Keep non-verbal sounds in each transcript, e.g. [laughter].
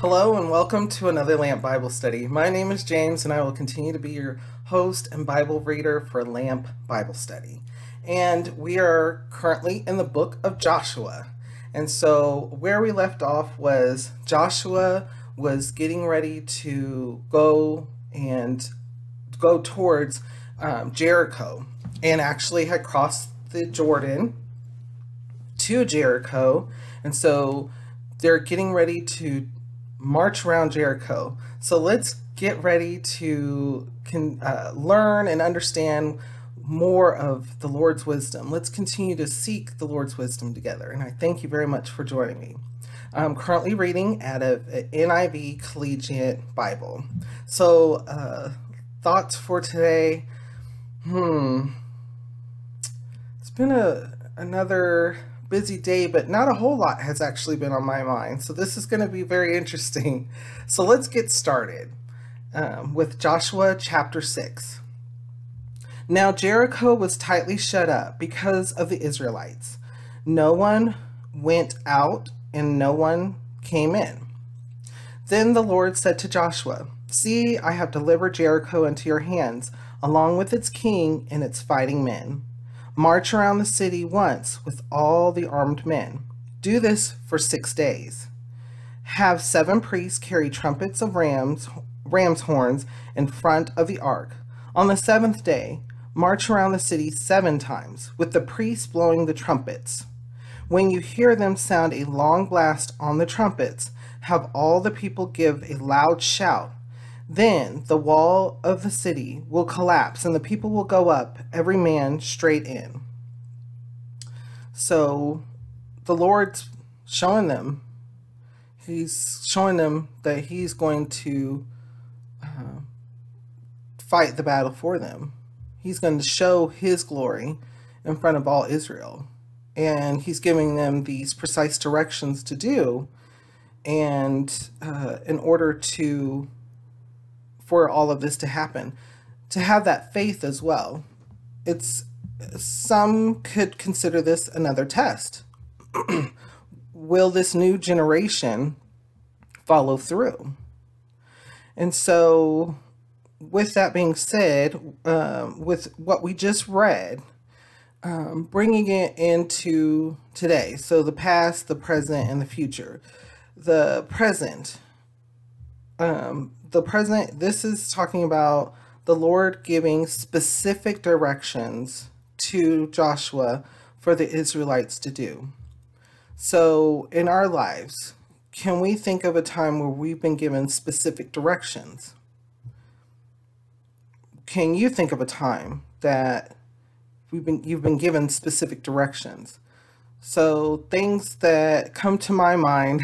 Hello and welcome to another Lamp Bible study. My name is James and I will continue to be your host and Bible reader for Lamp Bible study. And we are currently in the book of Joshua. And so where we left off was Joshua was getting ready to go and go towards um, Jericho and actually had crossed the Jordan to Jericho. And so they're getting ready to march around Jericho. So let's get ready to can, uh, learn and understand more of the Lord's wisdom. Let's continue to seek the Lord's wisdom together. And I thank you very much for joining me. I'm currently reading out of an NIV Collegiate Bible. So, uh, thoughts for today? Hmm. It's been a another busy day, but not a whole lot has actually been on my mind. So this is going to be very interesting. [laughs] So let's get started um, with Joshua chapter 6. Now Jericho was tightly shut up because of the Israelites. No one went out and no one came in. Then the Lord said to Joshua, See, I have delivered Jericho into your hands, along with its king and its fighting men. March around the city once with all the armed men. Do this for six days. Have seven priests carry trumpets of rams, ram's horns in front of the ark. On the seventh day, march around the city seven times, with the priests blowing the trumpets. When you hear them sound a long blast on the trumpets, have all the people give a loud shout then the wall of the city will collapse and the people will go up, every man straight in. So the Lord's showing them, He's showing them that He's going to uh, fight the battle for them. He's going to show His glory in front of all Israel. And He's giving them these precise directions to do. And uh, in order to for all of this to happen, to have that faith as well. It's some could consider this another test. [clears throat] Will this new generation follow through? And so, with that being said, um, with what we just read, um, bringing it into today, so the past, the present, and the future. The present, um, the present, this is talking about the Lord giving specific directions to Joshua for the Israelites to do. So, in our lives, can we think of a time where we've been given specific directions? Can you think of a time that we've been you've been given specific directions? So, things that come to my mind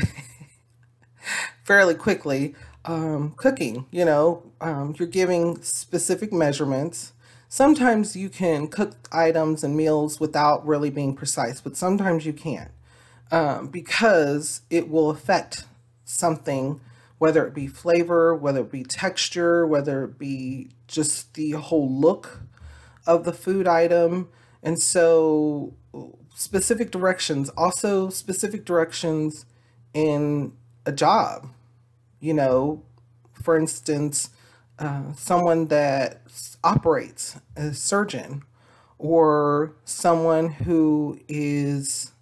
[laughs] fairly quickly um, cooking. You know, um, you're giving specific measurements. Sometimes you can cook items and meals without really being precise, but sometimes you can't um, because it will affect something, whether it be flavor, whether it be texture, whether it be just the whole look of the food item. And so, specific directions, also specific directions in a job you know, for instance, uh, someone that operates a surgeon or someone who is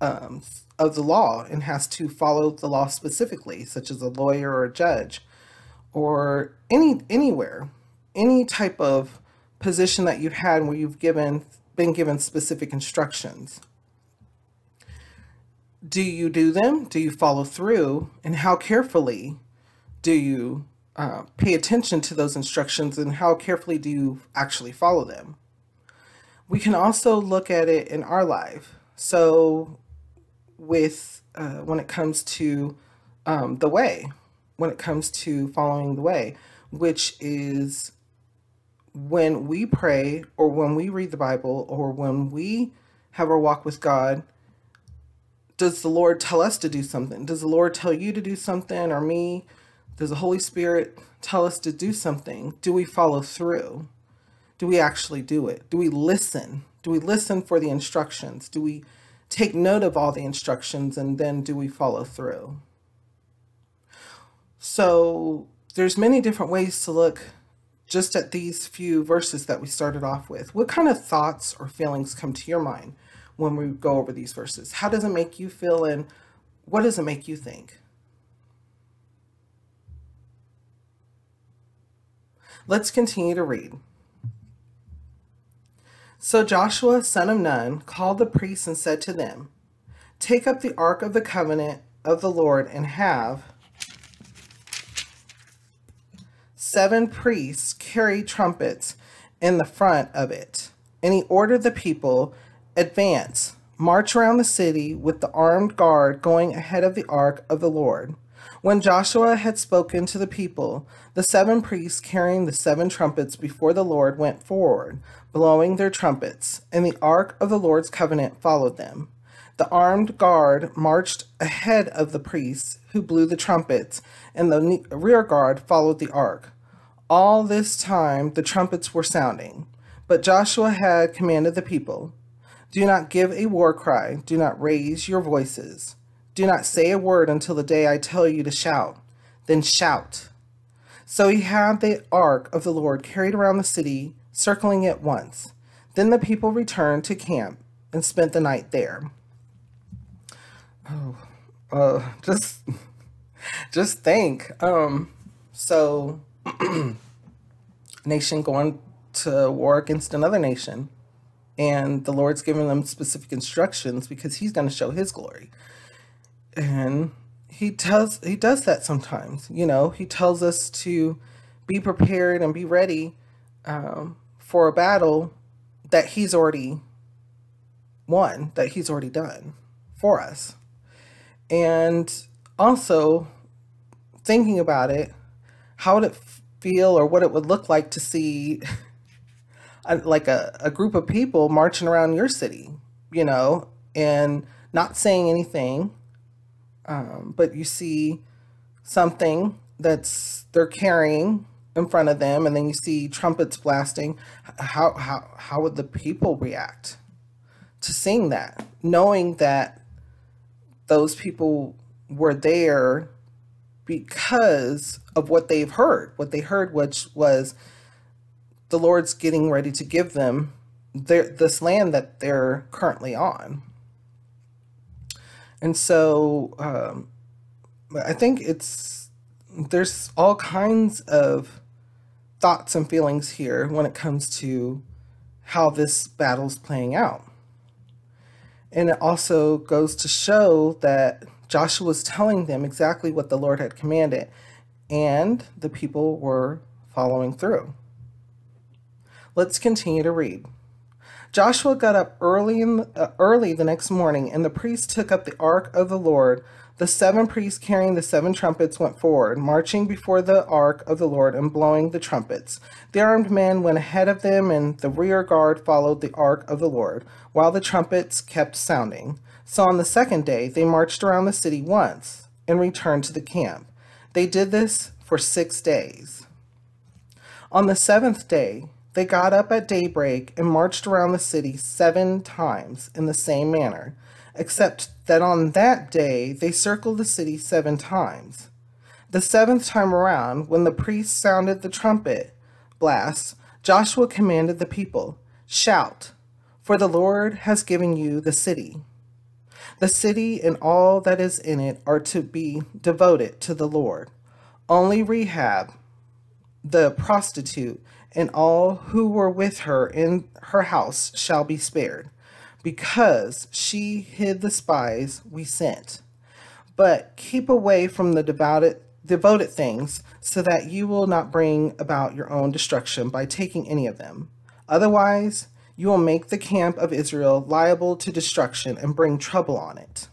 um, of the law and has to follow the law specifically, such as a lawyer or a judge, or any anywhere, any type of position that you've had where you've given been given specific instructions. Do you do them? Do you follow through? And how carefully do you uh, pay attention to those instructions and how carefully do you actually follow them? We can also look at it in our life. So, with uh, when it comes to um, the way, when it comes to following the way, which is when we pray or when we read the Bible or when we have our walk with God, does the Lord tell us to do something? Does the Lord tell you to do something or me? Does the Holy Spirit tell us to do something? Do we follow through? Do we actually do it? Do we listen? Do we listen for the instructions? Do we take note of all the instructions and then do we follow through? So there's many different ways to look just at these few verses that we started off with. What kind of thoughts or feelings come to your mind when we go over these verses? How does it make you feel and what does it make you think? Let's continue to read. So Joshua, son of Nun, called the priests and said to them, Take up the ark of the covenant of the Lord and have seven priests carry trumpets in the front of it. And he ordered the people, Advance, march around the city with the armed guard going ahead of the ark of the Lord. When Joshua had spoken to the people, the seven priests carrying the seven trumpets before the Lord went forward, blowing their trumpets, and the ark of the Lord's covenant followed them. The armed guard marched ahead of the priests who blew the trumpets, and the rear guard followed the ark. All this time the trumpets were sounding, but Joshua had commanded the people Do not give a war cry, do not raise your voices. Do not say a word until the day I tell you to shout. Then shout. So he had the ark of the Lord carried around the city, circling it once. Then the people returned to camp and spent the night there. Oh, uh, just, [laughs] just think. Um, so, [clears throat] nation going to war against another nation, and the Lord's giving them specific instructions because He's going to show His glory and he tells he does that sometimes you know? He tells us to be prepared and be ready um, for a battle that he's already won that he's already done for us. And also thinking about it how would it feel or what it would look like to see [laughs] a, like a, a group of people marching around your city you know? And not saying anything um, but you see something that's they're carrying in front of them, and then you see trumpets blasting. How how how would the people react to seeing that, knowing that those people were there because of what they've heard, what they heard, which was the Lord's getting ready to give them their, this land that they're currently on. And so um, I think it's there's all kinds of thoughts and feelings here when it comes to how this battle's playing out. And it also goes to show that Joshua was telling them exactly what the Lord had commanded, and the people were following through. Let's continue to read. Joshua got up early in uh, early the next morning, and the priests took up the ark of the Lord. The seven priests carrying the seven trumpets went forward, marching before the ark of the Lord and blowing the trumpets. The armed men went ahead of them, and the rear guard followed the ark of the Lord, while the trumpets kept sounding. So on the second day, they marched around the city once and returned to the camp. They did this for six days. On the seventh day, they got up at daybreak and marched around the city seven times in the same manner, except that on that day they circled the city seven times. The seventh time around, when the priest sounded the trumpet blast, Joshua commanded the people, Shout, for the Lord has given you the city. The city and all that is in it are to be devoted to the Lord. Only Rahab, the prostitute, and all who were with her in her house shall be spared, because she hid the spies we sent. But keep away from the devoted, devoted things, so that you will not bring about your own destruction by taking any of them. Otherwise, you will make the camp of Israel liable to destruction and bring trouble on it.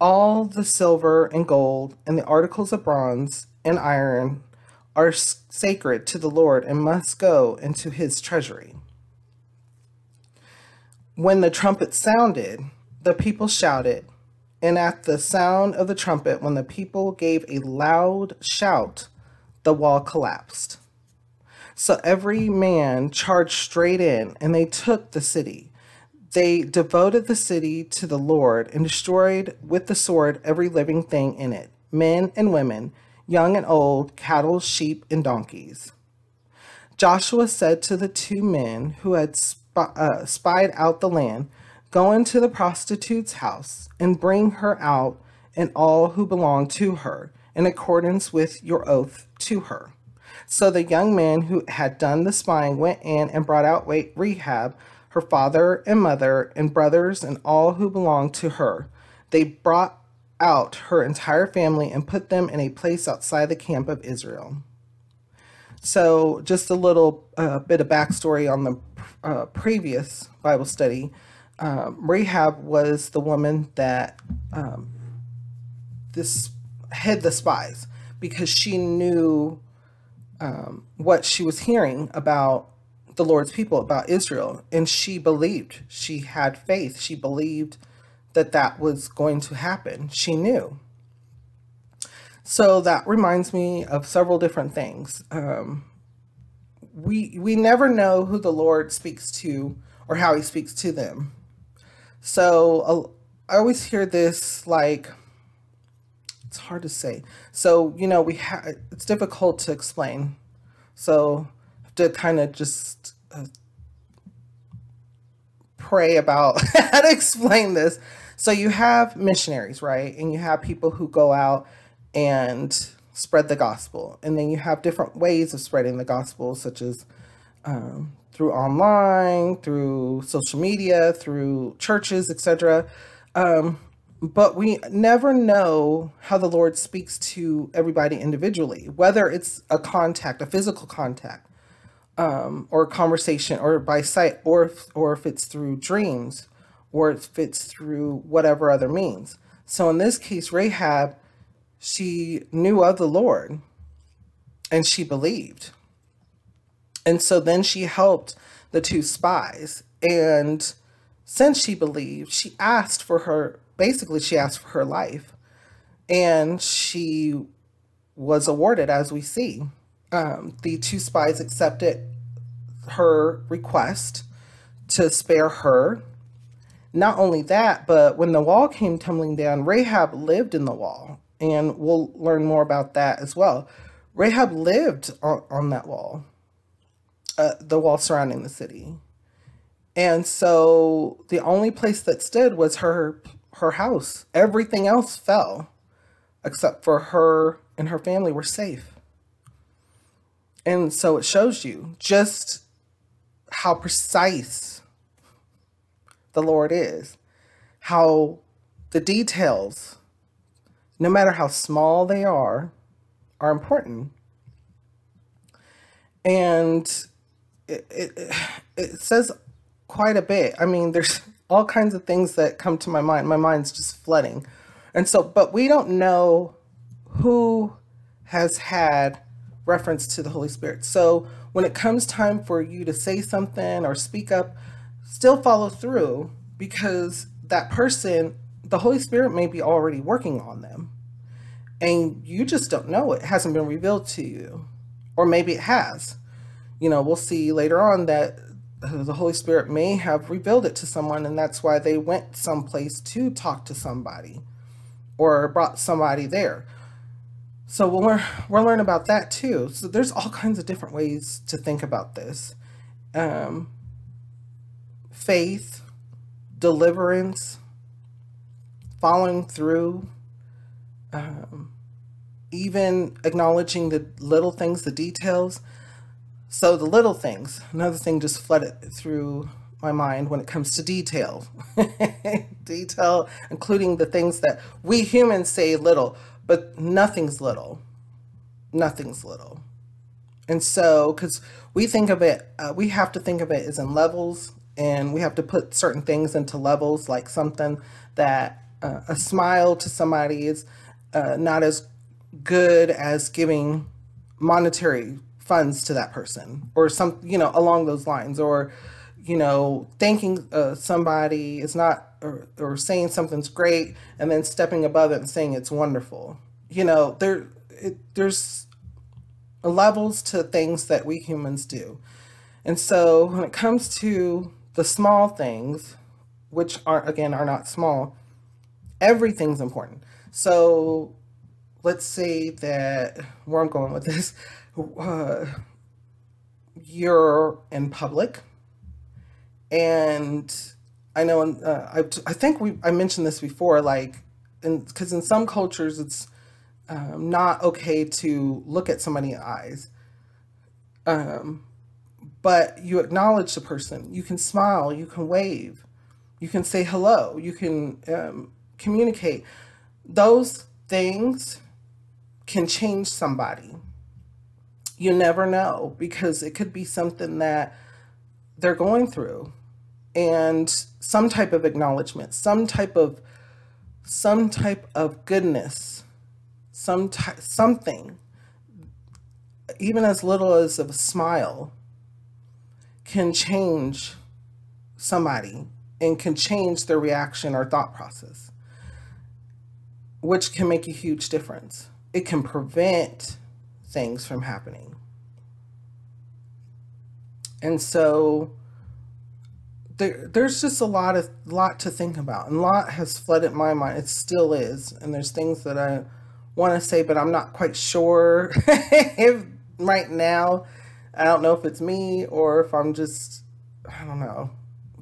All the silver and gold and the articles of bronze and iron are sacred to the Lord and must go into his treasury. When the trumpet sounded, the people shouted, and at the sound of the trumpet, when the people gave a loud shout, the wall collapsed. So every man charged straight in, and they took the city. They devoted the city to the Lord and destroyed with the sword every living thing in it, men and women, young and old, cattle, sheep, and donkeys. Joshua said to the two men who had uh, spied out the land, Go into the prostitute's house and bring her out and all who belong to her, in accordance with your oath to her. So the young man who had done the spying went in and brought out Rahab, her father and mother, and brothers, and all who belonged to her. They brought out her entire family and put them in a place outside the camp of Israel. So, just a little uh, bit of backstory on the uh, previous Bible study. Um, Rahab was the woman that um, this hid the spies because she knew um, what she was hearing about the Lord's people, about Israel, and she believed. She had faith. She believed that that was going to happen. She knew. So that reminds me of several different things. Um, we we never know who the Lord speaks to or how He speaks to them. So uh, I always hear this like it's hard to say. So you know we have it's difficult to explain. So to kind of just uh, pray about [laughs] how to explain this. So you have missionaries, right? And you have people who go out and spread the gospel. And then you have different ways of spreading the gospel, such as um, through online, through social media, through churches, etc. Um, but we never know how the Lord speaks to everybody individually, whether it's a contact, a physical contact, um, or a conversation, or by sight, or if, or if it's through dreams, or it fits through whatever other means. So in this case, Rahab she knew of the Lord and she believed. And so then she helped the two spies. And since she believed, she asked for her, basically, she asked for her life. And she was awarded, as we see. Um, the two spies accepted her request to spare her. Not only that, but when the wall came tumbling down, Rahab lived in the wall and we'll learn more about that as well. Rahab lived on, on that wall, uh, the wall surrounding the city. And so the only place that stood was her her house. Everything else fell except for her and her family were safe. And so it shows you just how precise the Lord is, how the details no matter how small they are, are important. And it, it, it says quite a bit. I mean, there's [laughs] all kinds of things that come to my mind. My mind's just flooding. And so, but we don't know who has had reference to the Holy Spirit. So when it comes time for you to say something or speak up, still follow through because that person the Holy Spirit may be already working on them. And you just don't know. It hasn't been revealed to you. Or maybe it has. You know, we'll see later on that the Holy Spirit may have revealed it to someone, and that's why they went someplace to talk to somebody or brought somebody there. So we'll learn, we'll learn about that too. So there's all kinds of different ways to think about this. Um, faith, deliverance, following through, um, even acknowledging the little things, the details. So the little things, another thing just flooded through my mind when it comes to detail. [laughs] detail, including the things that we humans say little, but nothing's little. Nothing's little. And so, because we think of it, uh, we have to think of it as in levels, and we have to put certain things into levels, like something that uh, a smile to somebody is uh, not as good as giving monetary funds to that person or some, you know, along those lines, or, you know, thanking uh, somebody is not, or, or saying something's great and then stepping above it and saying it's wonderful. You know, there, it, there's levels to things that we humans do. And so when it comes to the small things, which are again are not small, everything's important. So let's say that where I'm going with this, uh, you're in public, and I know, uh, I I think we I mentioned this before, like, because in, in some cultures it's um, not okay to look at somebody in the eyes. Um, but you acknowledge the person. You can smile. You can wave. You can say hello. You can um, communicate. Those things can change somebody. You never know because it could be something that they're going through and some type of acknowledgement, some type of some type of goodness, some ty- something even as little as a smile can change somebody and can change their reaction or thought process, which can make a huge difference. It can prevent things from happening. And so there, there's just a lot of lot to think about and a lot has flooded my mind. It still is. And there's things that I want to say, but I'm not quite sure [laughs] if right now. I don't know if it's me or if I'm just, I don't know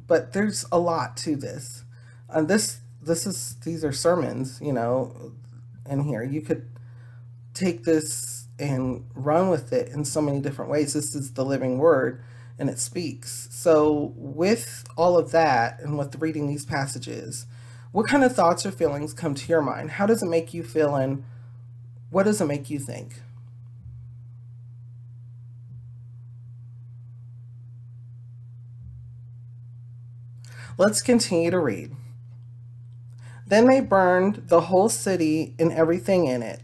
but there's a lot to this. And this this is these are sermons, you know, in here. You could take this and run with it in so many different ways. This is the living word and it speaks. So with all of that and with reading these passages, what kind of thoughts or feelings come to your mind? How does it make you feel and what does it make you think? Let's continue to read. Then they burned the whole city and everything in it.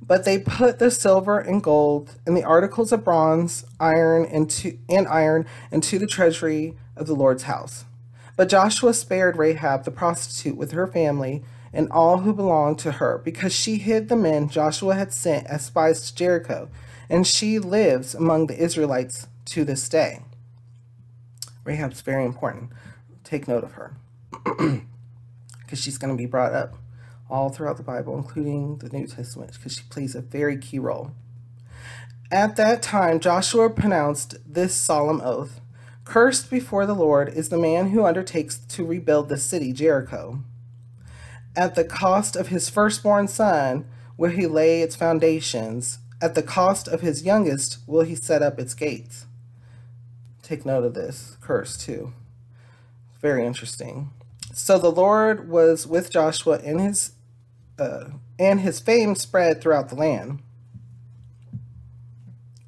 But they put the silver and gold and the articles of bronze, iron, into, and iron into the treasury of the Lord's house. But Joshua spared Rahab the prostitute with her family and all who belonged to her, because she hid the men Joshua had sent as spies to Jericho, and she lives among the Israelites to this day. Rahab's very important take note of her [clears throat] because she's going to be brought up all throughout the Bible, including the New Testament, because she plays a very key role. At that time, Joshua pronounced this solemn oath Cursed before the Lord is the man who undertakes to rebuild the city, Jericho. At the cost of his firstborn son will he lay its foundations, at the cost of his youngest will he set up its gates. Take note of this curse, too. Very interesting. So the Lord was with Joshua and his uh, and his fame spread throughout the land.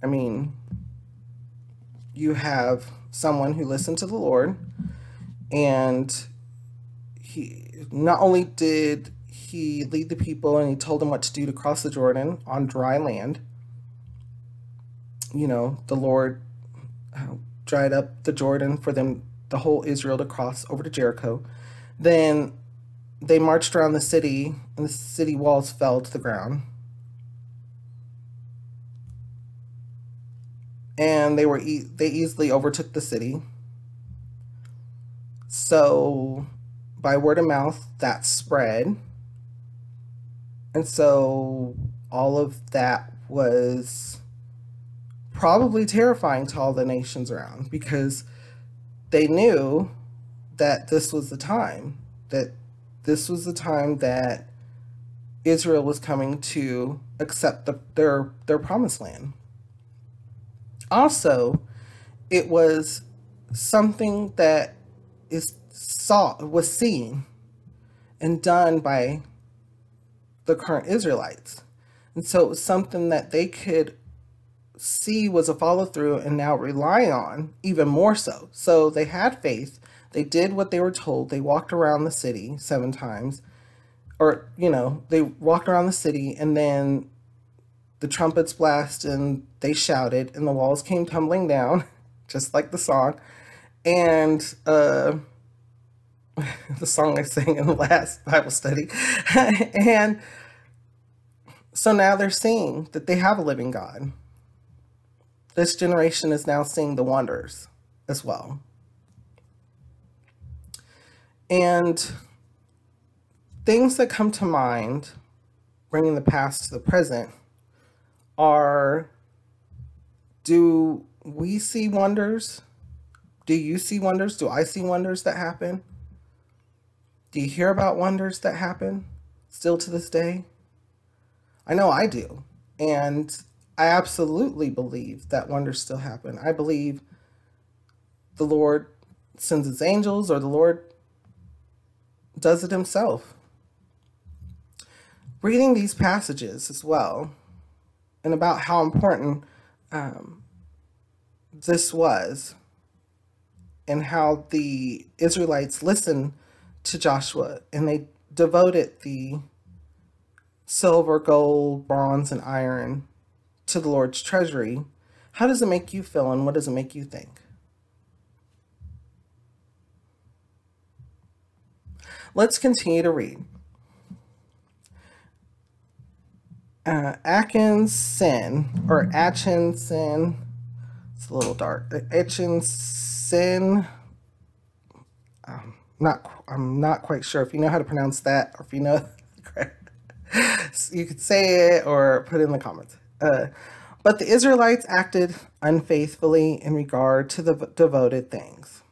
I mean, you have someone who listened to the Lord, and he not only did he lead the people and he told them what to do to cross the Jordan on dry land. You know, the Lord uh, dried up the Jordan for them the whole Israel to cross over to Jericho. Then they marched around the city, and the city walls fell to the ground. And they were e- they easily overtook the city. So, by word of mouth, that spread. And so, all of that was probably terrifying to all the nations around because they knew that this was the time, that this was the time that Israel was coming to accept the, their their promised land. Also, it was something that is saw was seen and done by the current Israelites. And so it was something that they could see was a follow through and now rely on even more so. So they had faith. They did what they were told. They walked around the city seven times, or, you know, they walked around the city and then the trumpets blast and they shouted and the walls came tumbling down, [laughs] just like the song. And, uh, [laughs] the song I sang in the last Bible study. [laughs] and so now they're seeing that they have a living God this generation is now seeing the wonders as well. And things that come to mind bringing the past to the present are do we see wonders? Do you see wonders? Do I see wonders that happen? Do you hear about wonders that happen still to this day? I know I do. And I absolutely believe that wonders still happen. I believe the Lord sends his angels or the Lord does it himself. Reading these passages as well and about how important um, this was and how the Israelites listened to Joshua and they devoted the silver, gold, bronze, and iron to the Lord's treasury, how does it make you feel and what does it make you think? Let's continue to read. Uh, Atkinson, or Atchinson, it's a little dark. Atchinson, um, not, I'm not quite sure if you know how to pronounce that or if you know, [laughs] you could say it or put it in the comments. Uh, but the Israelites acted unfaithfully in regard to the devoted things.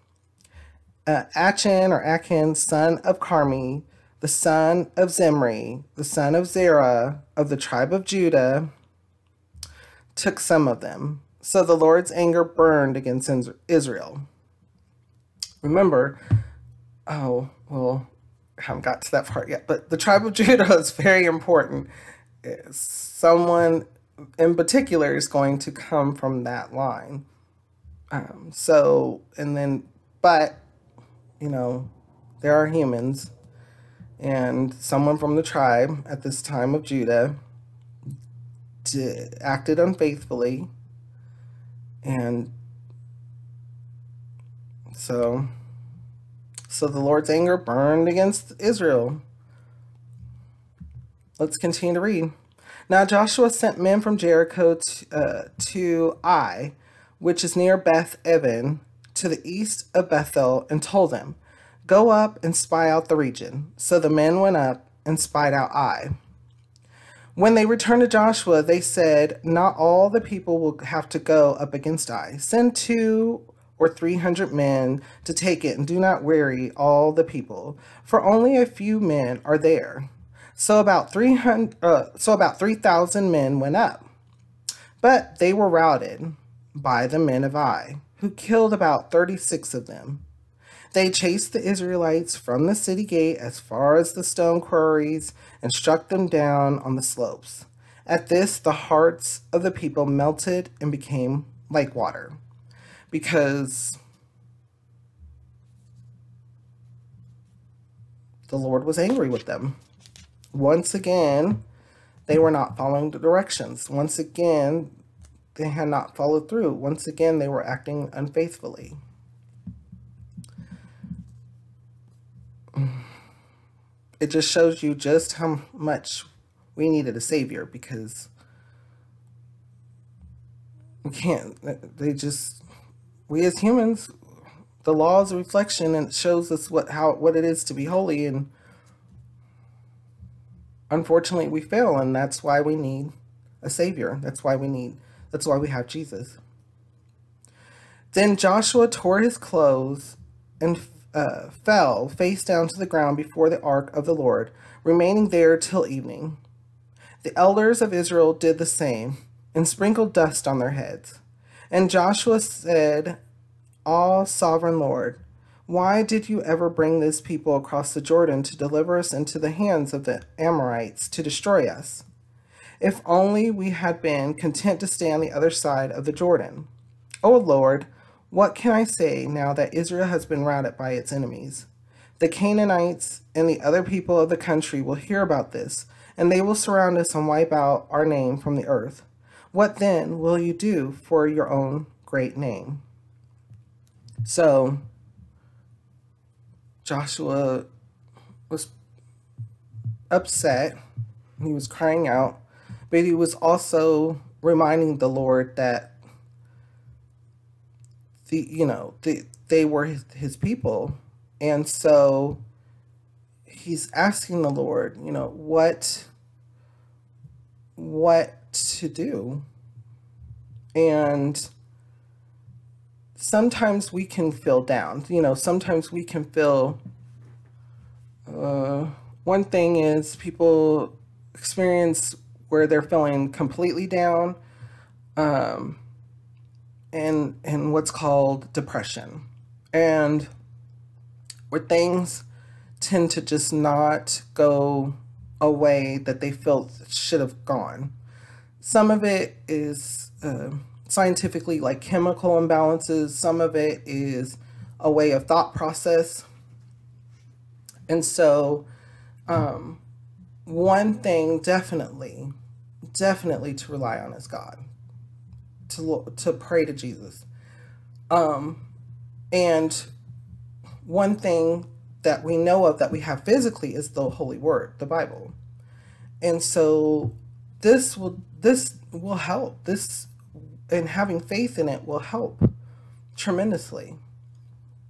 Uh, Achan or Achan, son of Carmi, the son of Zimri, the son of Zerah of the tribe of Judah, took some of them. So the Lord's anger burned against Israel. Remember, oh, well, I haven't got to that part yet, but the tribe of Judah [laughs] is very important. Someone in particular is going to come from that line. Um, so, and then, but, you know, there are humans, and someone from the tribe at this time of Judah did, acted unfaithfully, and so, so the Lord's anger burned against Israel. Let's continue to read. Now Joshua sent men from Jericho to, uh, to Ai, which is near Beth Aven, to the east of Bethel, and told them, Go up and spy out the region. So the men went up and spied out Ai. When they returned to Joshua, they said, Not all the people will have to go up against Ai. Send two or three hundred men to take it, and do not weary all the people, for only a few men are there. So about 300 uh, so about 3000 men went up. But they were routed by the men of Ai, who killed about 36 of them. They chased the Israelites from the city gate as far as the stone quarries and struck them down on the slopes. At this, the hearts of the people melted and became like water because the Lord was angry with them. Once again, they were not following the directions. Once again, they had not followed through. Once again, they were acting unfaithfully. It just shows you just how much we needed a savior because we can't, they just, we as humans, the law is a reflection and it shows us what, how, what it is to be holy and unfortunately we fail and that's why we need a savior. That's why we need that's why we have jesus. Then joshua tore his clothes and uh, fell face down to the ground before the ark of the lord remaining there till evening. The elders of israel did the same and sprinkled dust on their heads. And joshua said all sovereign lord why did you ever bring these people across the Jordan to deliver us into the hands of the Amorites to destroy us? If only we had been content to stay on the other side of the Jordan. O Lord, what can I say now that Israel has been routed by its enemies? The Canaanites and the other people of the country will hear about this, and they will surround us and wipe out our name from the earth. What then will you do for your own great name? So, Joshua was upset. He was crying out, but he was also reminding the Lord that the you know the, they were his, his people, and so he's asking the Lord, you know, what what to do. And sometimes we can feel down. You know, sometimes we can feel. Uh, one thing is people experience where they're feeling completely down, um, and and what's called depression, and where things tend to just not go a way that they felt should have gone. Some of it is. Uh, scientifically like chemical imbalances. Some of it is a way of thought process. And so, um, one thing definitely, definitely to rely on is God, to to pray to Jesus. Um, and one thing that we know of that we have physically is the Holy Word, the Bible. And so, this will this will help. This and having faith in it will help tremendously.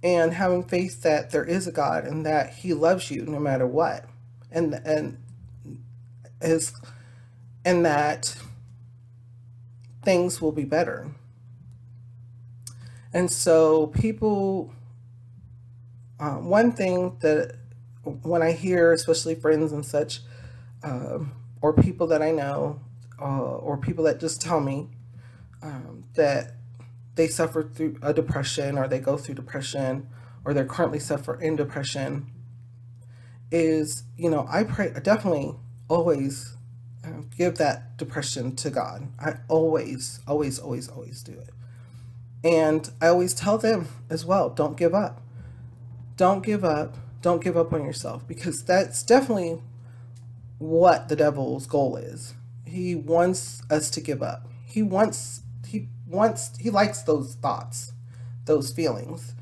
And having faith that there is a God and that He loves you no matter what, and and is and that things will be better. And so people, uh, one thing that when I hear, especially friends and such, uh, or people that I know, uh, or people that just tell me, um, that they suffer through a depression or they go through depression or they're currently suffering in depression is, you know, I pray, I definitely always uh, give that depression to God. I always, always, always, always do it. And I always tell them as well, don't give up. Don't give up. Don't give up on yourself because that's definitely what the devil's goal is. He wants us to give up. He wants wants he likes those thoughts, those feelings,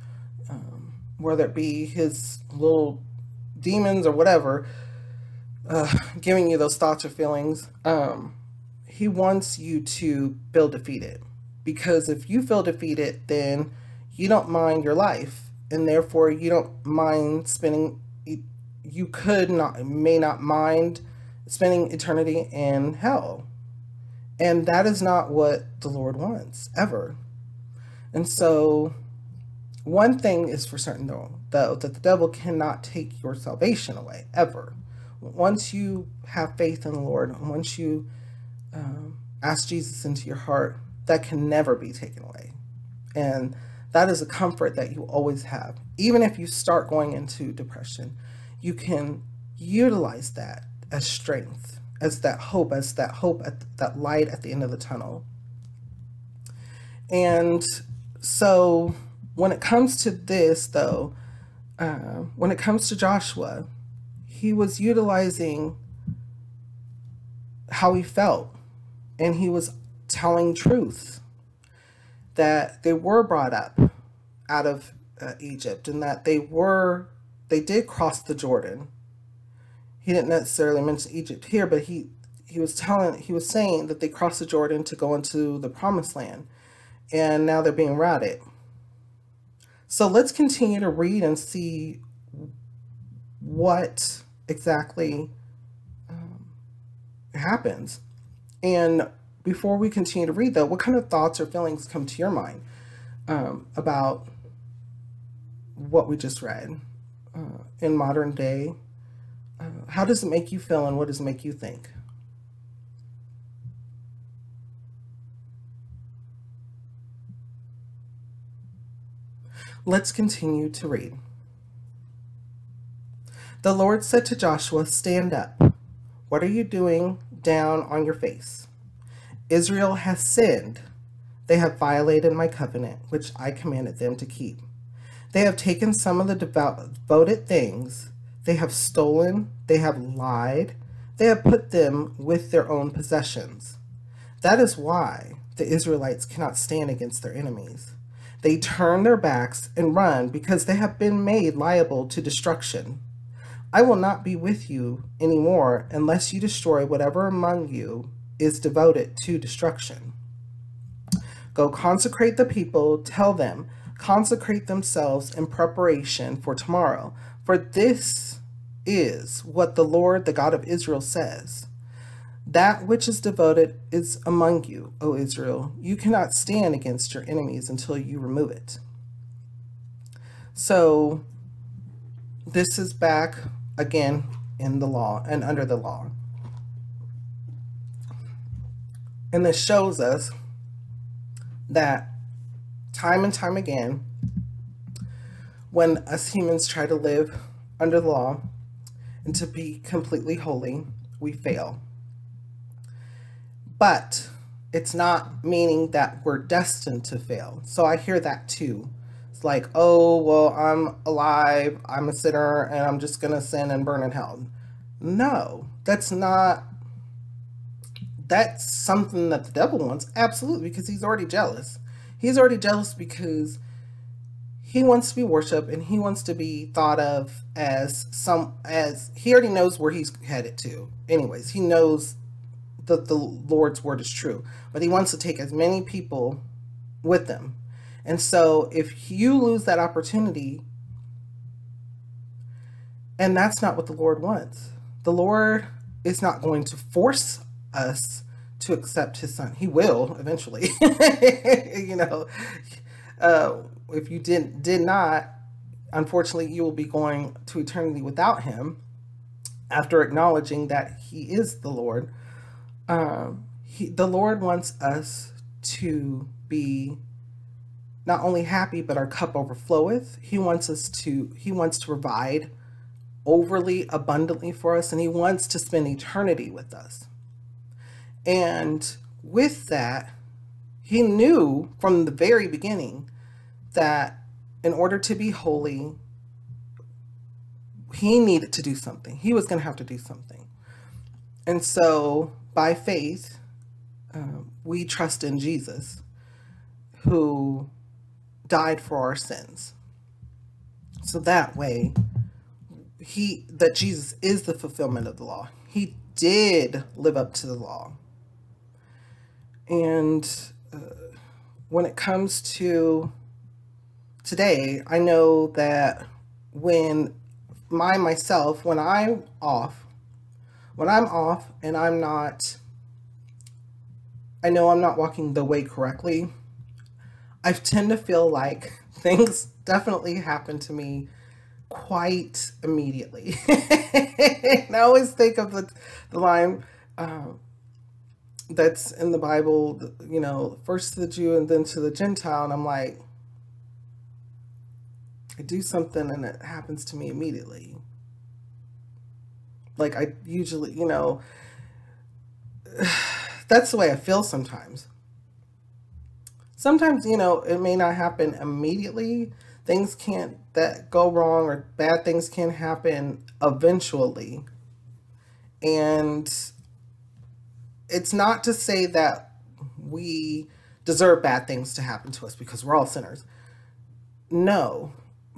um, whether it be his little demons or whatever, uh, giving you those thoughts or feelings. Um, he wants you to feel defeated because if you feel defeated, then you don't mind your life, and therefore you don't mind spending. You could not, may not mind spending eternity in hell and that is not what the Lord wants, ever. And so, one thing is for certain, though, though that the devil cannot take your salvation away, ever. Once you have faith in the Lord, once you um, ask Jesus into your heart, that can never be taken away. And that is a comfort that you always have. Even if you start going into depression, you can utilize that as strength as that hope, as that hope, at that light at the end of the tunnel. And so when it comes to this, though, uh, when it comes to Joshua, he was utilizing how he felt and he was telling truth that they were brought up out of uh, Egypt and that they were, they did cross the Jordan he didn't necessarily mention Egypt here, but he he was telling he was saying that they crossed the Jordan to go into the promised land, and now they're being routed. So let's continue to read and see what exactly um, happens. And before we continue to read, though, what kind of thoughts or feelings come to your mind um, about what we just read uh, in modern day? How does it make you feel and what does it make you think? Let's continue to read. The Lord said to Joshua, Stand up. What are you doing down on your face? Israel has sinned. They have violated my covenant, which I commanded them to keep. They have taken some of the devoted things they have stolen, they have lied, they have put them with their own possessions. That is why the Israelites cannot stand against their enemies. They turn their backs and run because they have been made liable to destruction. I will not be with you any more unless you destroy whatever among you is devoted to destruction. Go consecrate the people, tell them, consecrate themselves in preparation for tomorrow, for this is what the Lord, the God of Israel, says That which is devoted is among you, O Israel. You cannot stand against your enemies until you remove it. So, this is back again in the law and under the law. And this shows us that time and time again, when us humans try to live under the law and to be completely holy, we fail. But it's not meaning that we're destined to fail. So I hear that too. It's like, oh, well, I'm alive, I'm a sinner, and I'm just going to sin and burn in hell. No, that's not that's something that the devil wants absolutely because he's already jealous he's already jealous because he wants to be worshiped and he wants to be thought of as some as he already knows where he's headed to anyways he knows that the lord's word is true but he wants to take as many people with him and so if you lose that opportunity and that's not what the lord wants the lord is not going to force us to accept his son. He will eventually. [laughs] you know, uh, if you did did not, unfortunately, you will be going to eternity without him. After acknowledging that he is the Lord, um, he, the Lord wants us to be not only happy, but our cup overfloweth. He wants us to. He wants to provide overly abundantly for us, and he wants to spend eternity with us. And with that, he knew from the very beginning that in order to be holy, he needed to do something. He was going to have to do something. And so, by faith, uh, we trust in Jesus, who died for our sins. So that way, he that Jesus is the fulfillment of the law. He did live up to the law. And uh, when it comes to today, I know that when my myself, when I'm off, when I'm off and I'm not, I know I'm not walking the way correctly, I tend to feel like [laughs] things definitely happen to me quite immediately. [laughs] and I always think of the, the line, uh, that's in the Bible, you know, first to the Jew and then to the Gentile. And I'm like, I do something and it happens to me immediately. Like I usually, you know, [sighs] that's the way I feel sometimes. Sometimes, you know, it may not happen immediately. Things can't that go wrong or bad things can happen eventually. And it's not to say that we deserve bad things to happen to us because we're all sinners. No,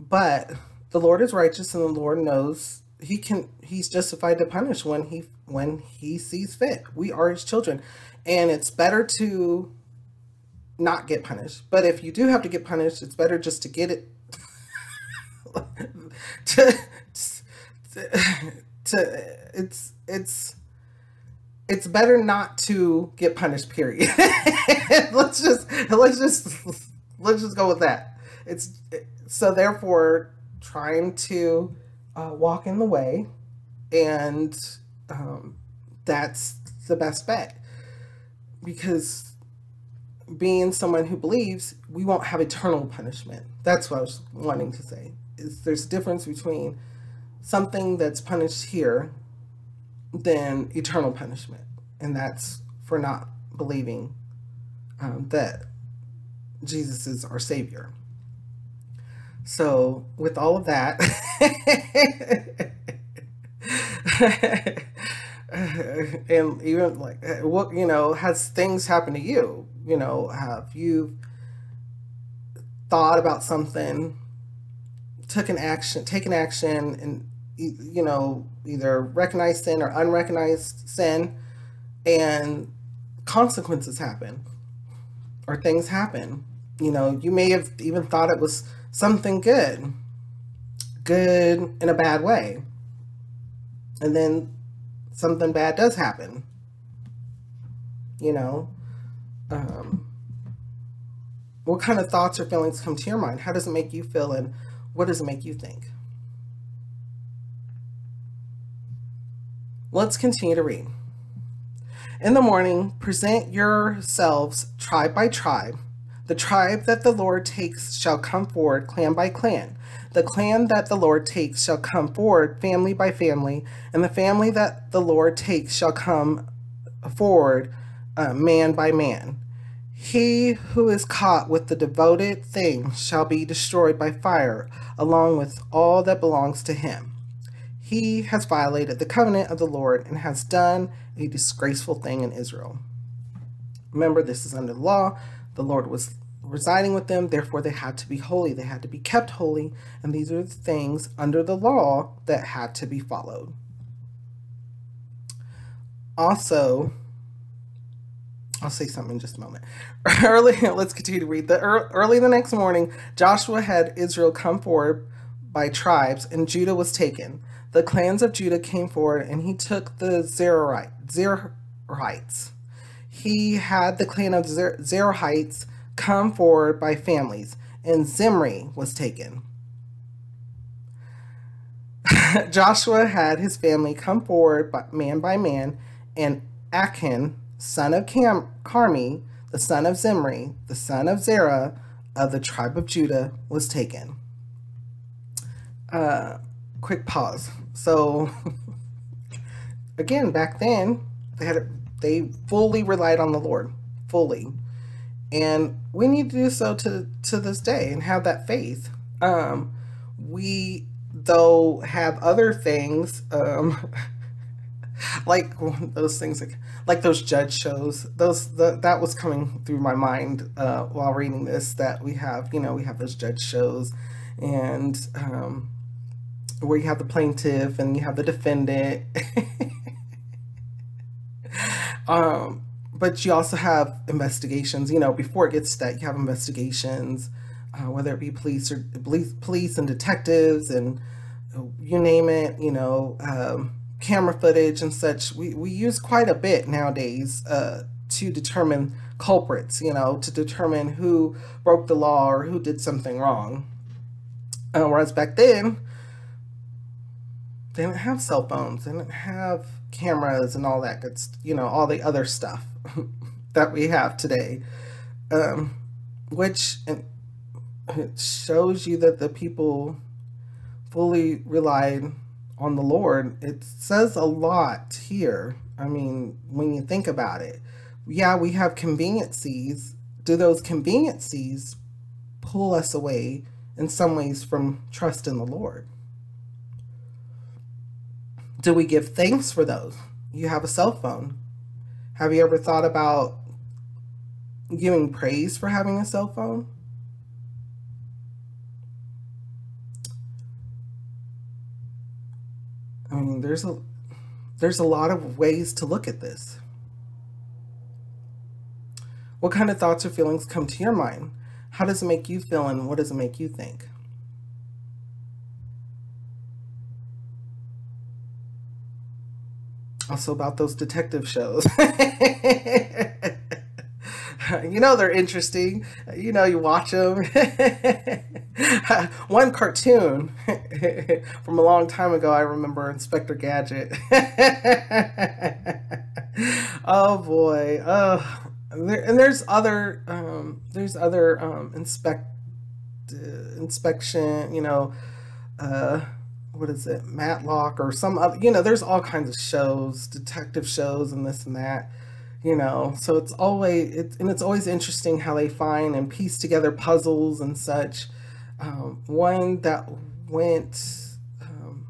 but the Lord is righteous and the Lord knows he can he's justified to punish when he when he sees fit. We are his children. And it's better to not get punished. But if you do have to get punished, it's better just to get it to, [laughs] to, to it's it's it's better not to get punished period [laughs] let's just let's just let's just go with that it's so therefore trying to uh, walk in the way and um, that's the best bet because being someone who believes we won't have eternal punishment that's what i was wanting to say is there's a difference between something that's punished here than eternal punishment. And that's for not believing um, that Jesus is our Savior. So, with all of that, [laughs] and even like what you know, has things happened to you? You know, have you thought about something, took an action, taken action, and you know, either recognized sin or unrecognized sin, and consequences happen or things happen. You know, you may have even thought it was something good, good in a bad way. And then something bad does happen. You know, um, what kind of thoughts or feelings come to your mind? How does it make you feel, and what does it make you think? Let's continue to read. In the morning, present yourselves tribe by tribe. The tribe that the Lord takes shall come forward, clan by clan. The clan that the Lord takes shall come forward, family by family. And the family that the Lord takes shall come forward, uh, man by man. He who is caught with the devoted thing shall be destroyed by fire, along with all that belongs to him he has violated the covenant of the Lord and has done a disgraceful thing in Israel. Remember, this is under the law. The Lord was residing with them, therefore, they had to be holy. They had to be kept holy. And these are the things under the law that had to be followed. Also, I'll say something in just a moment. [laughs] Early, let's continue to read. The early the next morning, Joshua had Israel come forward by tribes, and Judah was taken the clans of Judah came forward and he took the Zerahites. He had the clan of Zerahites come forward by families, and Zimri was taken. [laughs] Joshua had his family come forward by, man by man, and Achan, son of Cam- Carmi, the son of Zimri, the son of Zerah of the tribe of Judah, was taken. Uh, quick pause. So [laughs] again, back then they had they fully relied on the Lord, fully, and we need to do so to to this day and have that faith. Um, we though have other things um, [laughs] like [laughs] those things like like those judge shows those the, that was coming through my mind uh, while reading this that we have you know we have those judge shows and um, where you have the plaintiff and you have the defendant. [laughs] um, but you also have investigations. You know, before it gets to that, you have investigations, uh, whether it be police or police, police and detectives, and uh, you name it. You know, um, camera footage and such. We we use quite a bit nowadays uh, to determine culprits. You know, to determine who broke the law or who did something wrong. Uh, whereas back then, they didn't have cell phones, they didn't have cameras and all that good, you know, all the other stuff [laughs] that we have today. Um, which it shows you that the people fully relied on the Lord. It says a lot here. I mean, when you think about it, yeah, we have conveniences. Do those conveniences pull us away in some ways from trust in the Lord? Do we give thanks for those? You have a cell phone. Have you ever thought about giving praise for having a cell phone? I mean, there's a there's a lot of ways to look at this. What kind of thoughts or feelings come to your mind? How does it make you feel and what does it make you think? Also about those detective shows. [laughs] you know they're interesting. You know you watch them. [laughs] One cartoon [laughs] from a long time ago, I remember Inspector Gadget. oh boy. Oh, and there's other um, there's other um, inspect uh, inspection. You know. Uh, what is it, Matlock or some other, you know, there's all kinds of shows, detective shows and this and that, you know, so it's always, it's, and it's always interesting how they find and piece together puzzles and such. Um, one that went um,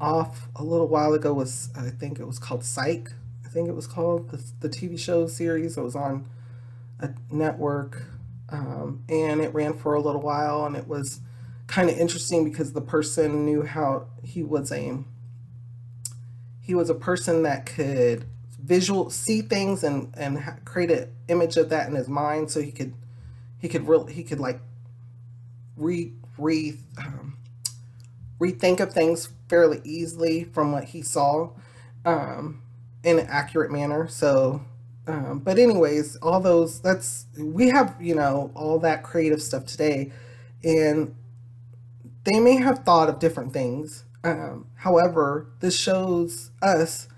off a little while ago was, I think it was called Psych. I think it was called the, the TV show series. It was on a network um, and it ran for a little while and it was, kind of interesting because the person knew how he was a he was a person that could visual see things and and create an image of that in his mind so he could he could really he could like re re um, rethink of things fairly easily from what he saw um, in an accurate manner. So Um, but anyways, all those that's we have you know all that creative stuff today, and they may have thought of different things. Um, however, this shows us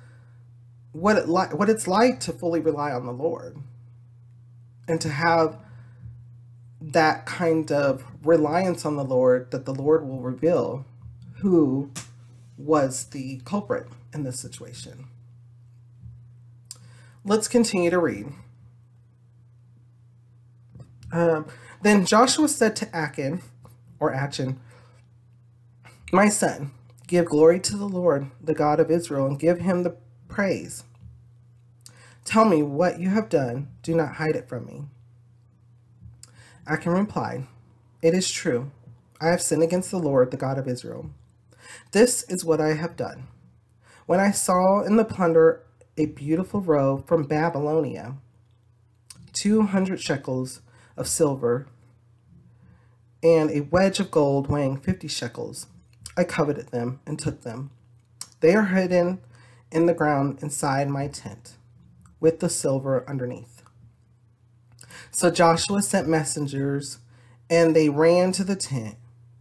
what it what it's like to fully rely on the Lord, and to have that kind of reliance on the Lord that the Lord will reveal who was the culprit in this situation. Let's continue to read. Um, then Joshua said to Achan, or Achan, My son, give glory to the Lord, the God of Israel, and give him the praise. Tell me what you have done. Do not hide it from me. Achan replied, It is true. I have sinned against the Lord, the God of Israel. This is what I have done. When I saw in the plunder a beautiful robe from Babylonia, 200 shekels of silver, and a wedge of gold weighing 50 shekels. I coveted them and took them. They are hidden in the ground inside my tent, with the silver underneath. So Joshua sent messengers, and they ran to the tent,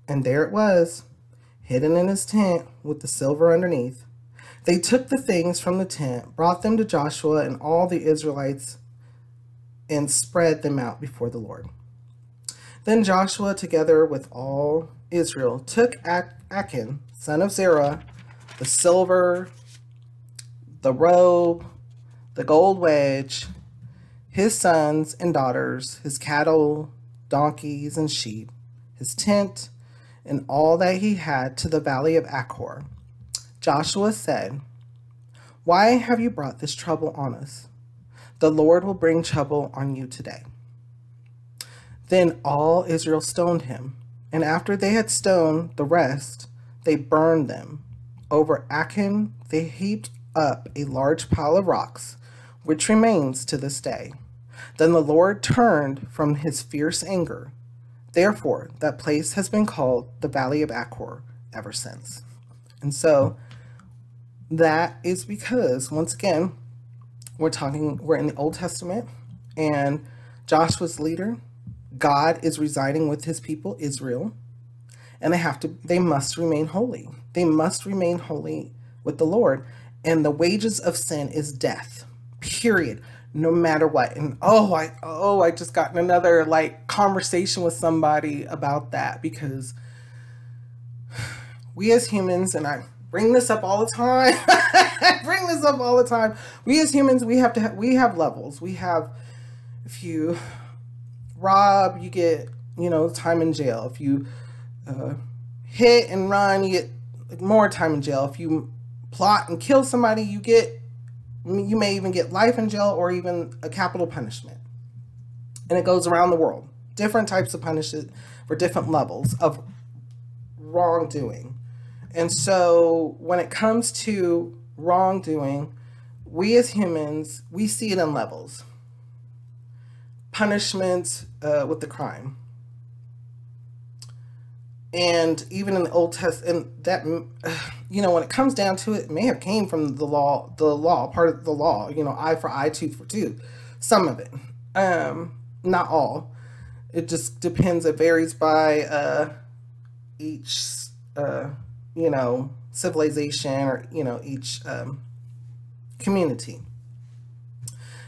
and there it was, hidden in his tent with the silver underneath. They took the things from the tent, brought them to Joshua and all the Israelites, and spread them out before the Lord. Then Joshua, together with all Israel, took Achan, son of Zerah, the silver, the robe, the gold wedge, his sons and daughters, his cattle, donkeys, and sheep, his tent, and all that he had to the valley of Achor Joshua said, Why have you brought this trouble on us? The Lord will bring trouble on you today. Then all Israel stoned him, and after they had stoned the rest, they burned them. Over Achan they heaped up a large pile of rocks, which remains to this day. Then the Lord turned from his fierce anger. Therefore, that place has been called the Valley of Achor ever since. And so that is because, once again, we're talking, we're in the Old Testament, and Joshua's leader, God is residing with his people, Israel, and they have to, they must remain holy. They must remain holy with the Lord. And the wages of sin is death, period no matter what. And oh, I oh, I just got in another like conversation with somebody about that because we as humans, and I bring this up all the time. I [laughs] bring this up all the time. We as humans, we have to have, we have levels. We have if you rob, you get you know time in jail. If you uh, hit and run, you get more time in jail. If you plot and kill somebody, you get you may even get life in jail or even a capital punishment. And it goes around the world. Different types of punishment for different levels of wrongdoing. And so when it comes to wrongdoing, we as humans, we see it in levels. Punishment uh, with the crime. And even in the Old Testament, and that, [sighs] you know, when it comes down to it, it may have came from the law, the law, part of the law, you know, eye for eye, tooth for tooth. Some of it. Um, not all. It just depends. It varies by uh, each uh, you know, civilization or, you know, each um, community.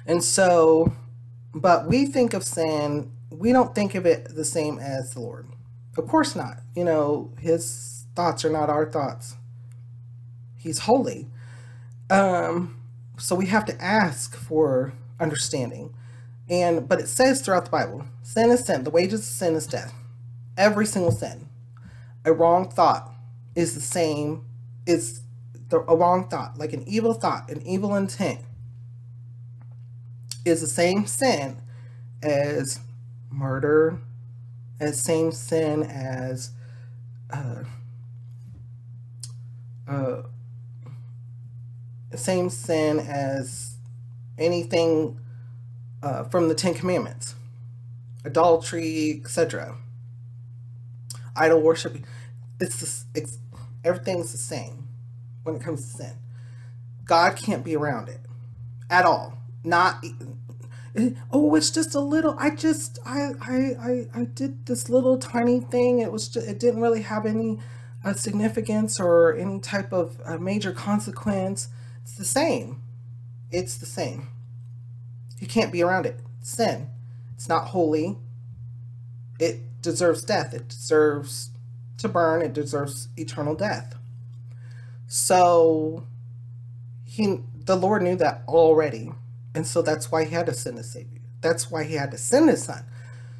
And so, but we think of sin, we don't think of it the same as the Lord. Of course not. You know, his thoughts are not our thoughts. He's holy. Um, so we have to ask for understanding. And but it says throughout the Bible, sin is sin. The wages of sin is death. Every single sin. A wrong thought, is the same, is the, a wrong thought, like an evil thought, an evil intent, is the same sin as murder, as same sin as uh, uh, same sin as anything uh, from the Ten Commandments, adultery, etc. Idol worship. It's, it's Everything's the same when it comes to sin. God can't be around it at all. not oh it's just a little i just i i i, I did this little tiny thing. It was just, it didn't really have any uh, significance or any type of uh, major consequence. It's the same. It's the same. You can't be around it. Sin. It's not holy. It deserves death. It deserves to burn. It deserves eternal death. So he the lord knew that already and so that's why he had to send a savior. That's why he had to send his son.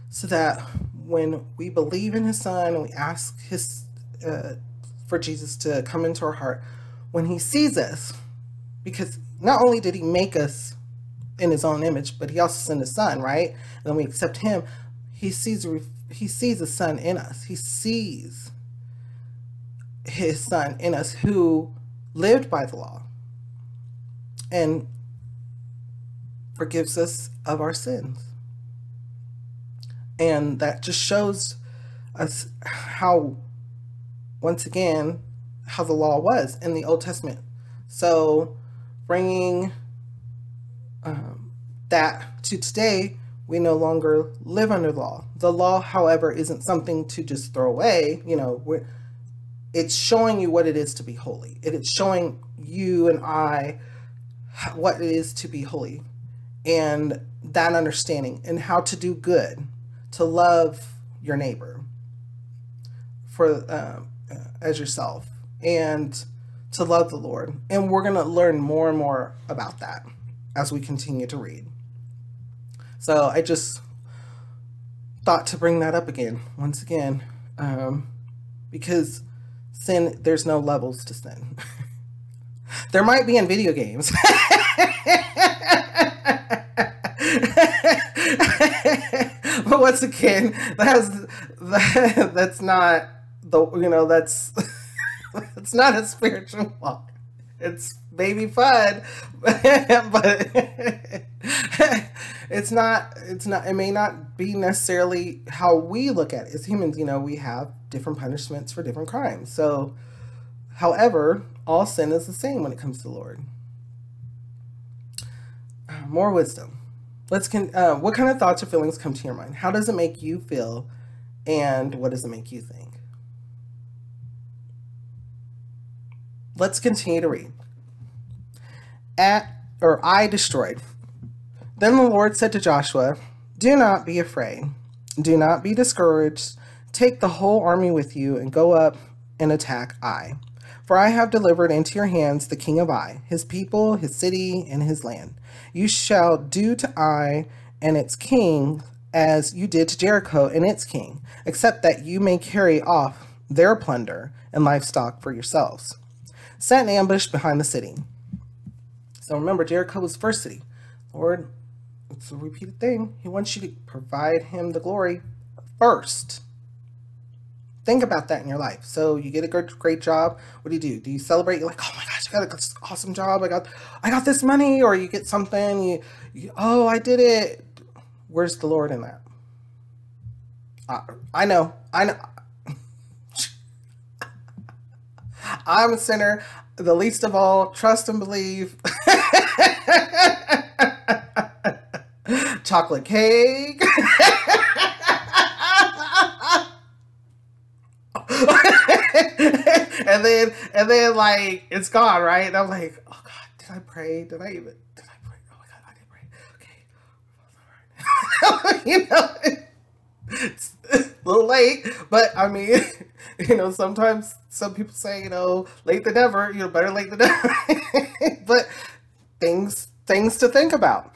So that when we believe in his son and we ask his uh, for Jesus to come into our heart, when he sees us, because not only did he make us in his own image, but he also sent his son, right? And then we accept him. He sees he sees the son in us. He sees his son in us who lived by the law. And forgives us of our sins. And that just shows us how, once again, how the law was in the Old Testament. So, bringing um, that to today, we no longer live under the law. The law, however, isn't something to just throw away. You know, it's showing you what it is to be holy. It is showing you and I what it is to be holy and that understanding and how to do good, to love your neighbor for uh, as yourself, and to love the Lord. And we're going to learn more and more about that as we continue to read. So I just thought to bring that up again, once again, um, because sin, there's no levels to sin. [laughs] there might be in video games. [laughs] [laughs] but once again, that's that, that's not the you know that's [laughs] it's not a spiritual walk. It's baby fun, [laughs] but it's not. It's not. It may not be necessarily how we look at it as humans. You know, we have different punishments for different crimes. So, however, all sin is the same when it comes to the Lord. Ah, more wisdom. Let's con- uh, what kind of thoughts or feelings come to your mind? How does it make you feel, and what does it make you think? Let's continue to read. At or Ai destroyed. Then the Lord said to Joshua, "Do not be afraid. Do not be discouraged. Take the whole army with you and go up and attack Ai For I have delivered into your hands the king of Ai, his people, his city, and his land. You shall do to Ai and its king as you did to Jericho and its king, except that you may carry off their plunder and livestock for yourselves. Set an ambush behind the city. So remember, Jericho was first city. Lord, it's a repeated thing. He wants you to provide him the glory first. Think about that in your life. So you get a great, great job. What do you do? Do you celebrate? You're like, oh my gosh, I got an awesome job. I got, I got this money. Or you get something. You, you oh, I did it. Where's the Lord in that? Uh, I know. I know. [laughs] I'm a sinner. The least of all, trust and believe. [laughs] Chocolate cake. [laughs] and then and then like it's gone, right? And I'm like, oh God, did I pray? Did I even did I pray? Oh my God, I did pray. Okay. [laughs] you know it's a little late, but I mean, [laughs] you know, sometimes some people say, you know, late than never, you know, better late than never. [laughs] but things things to think about.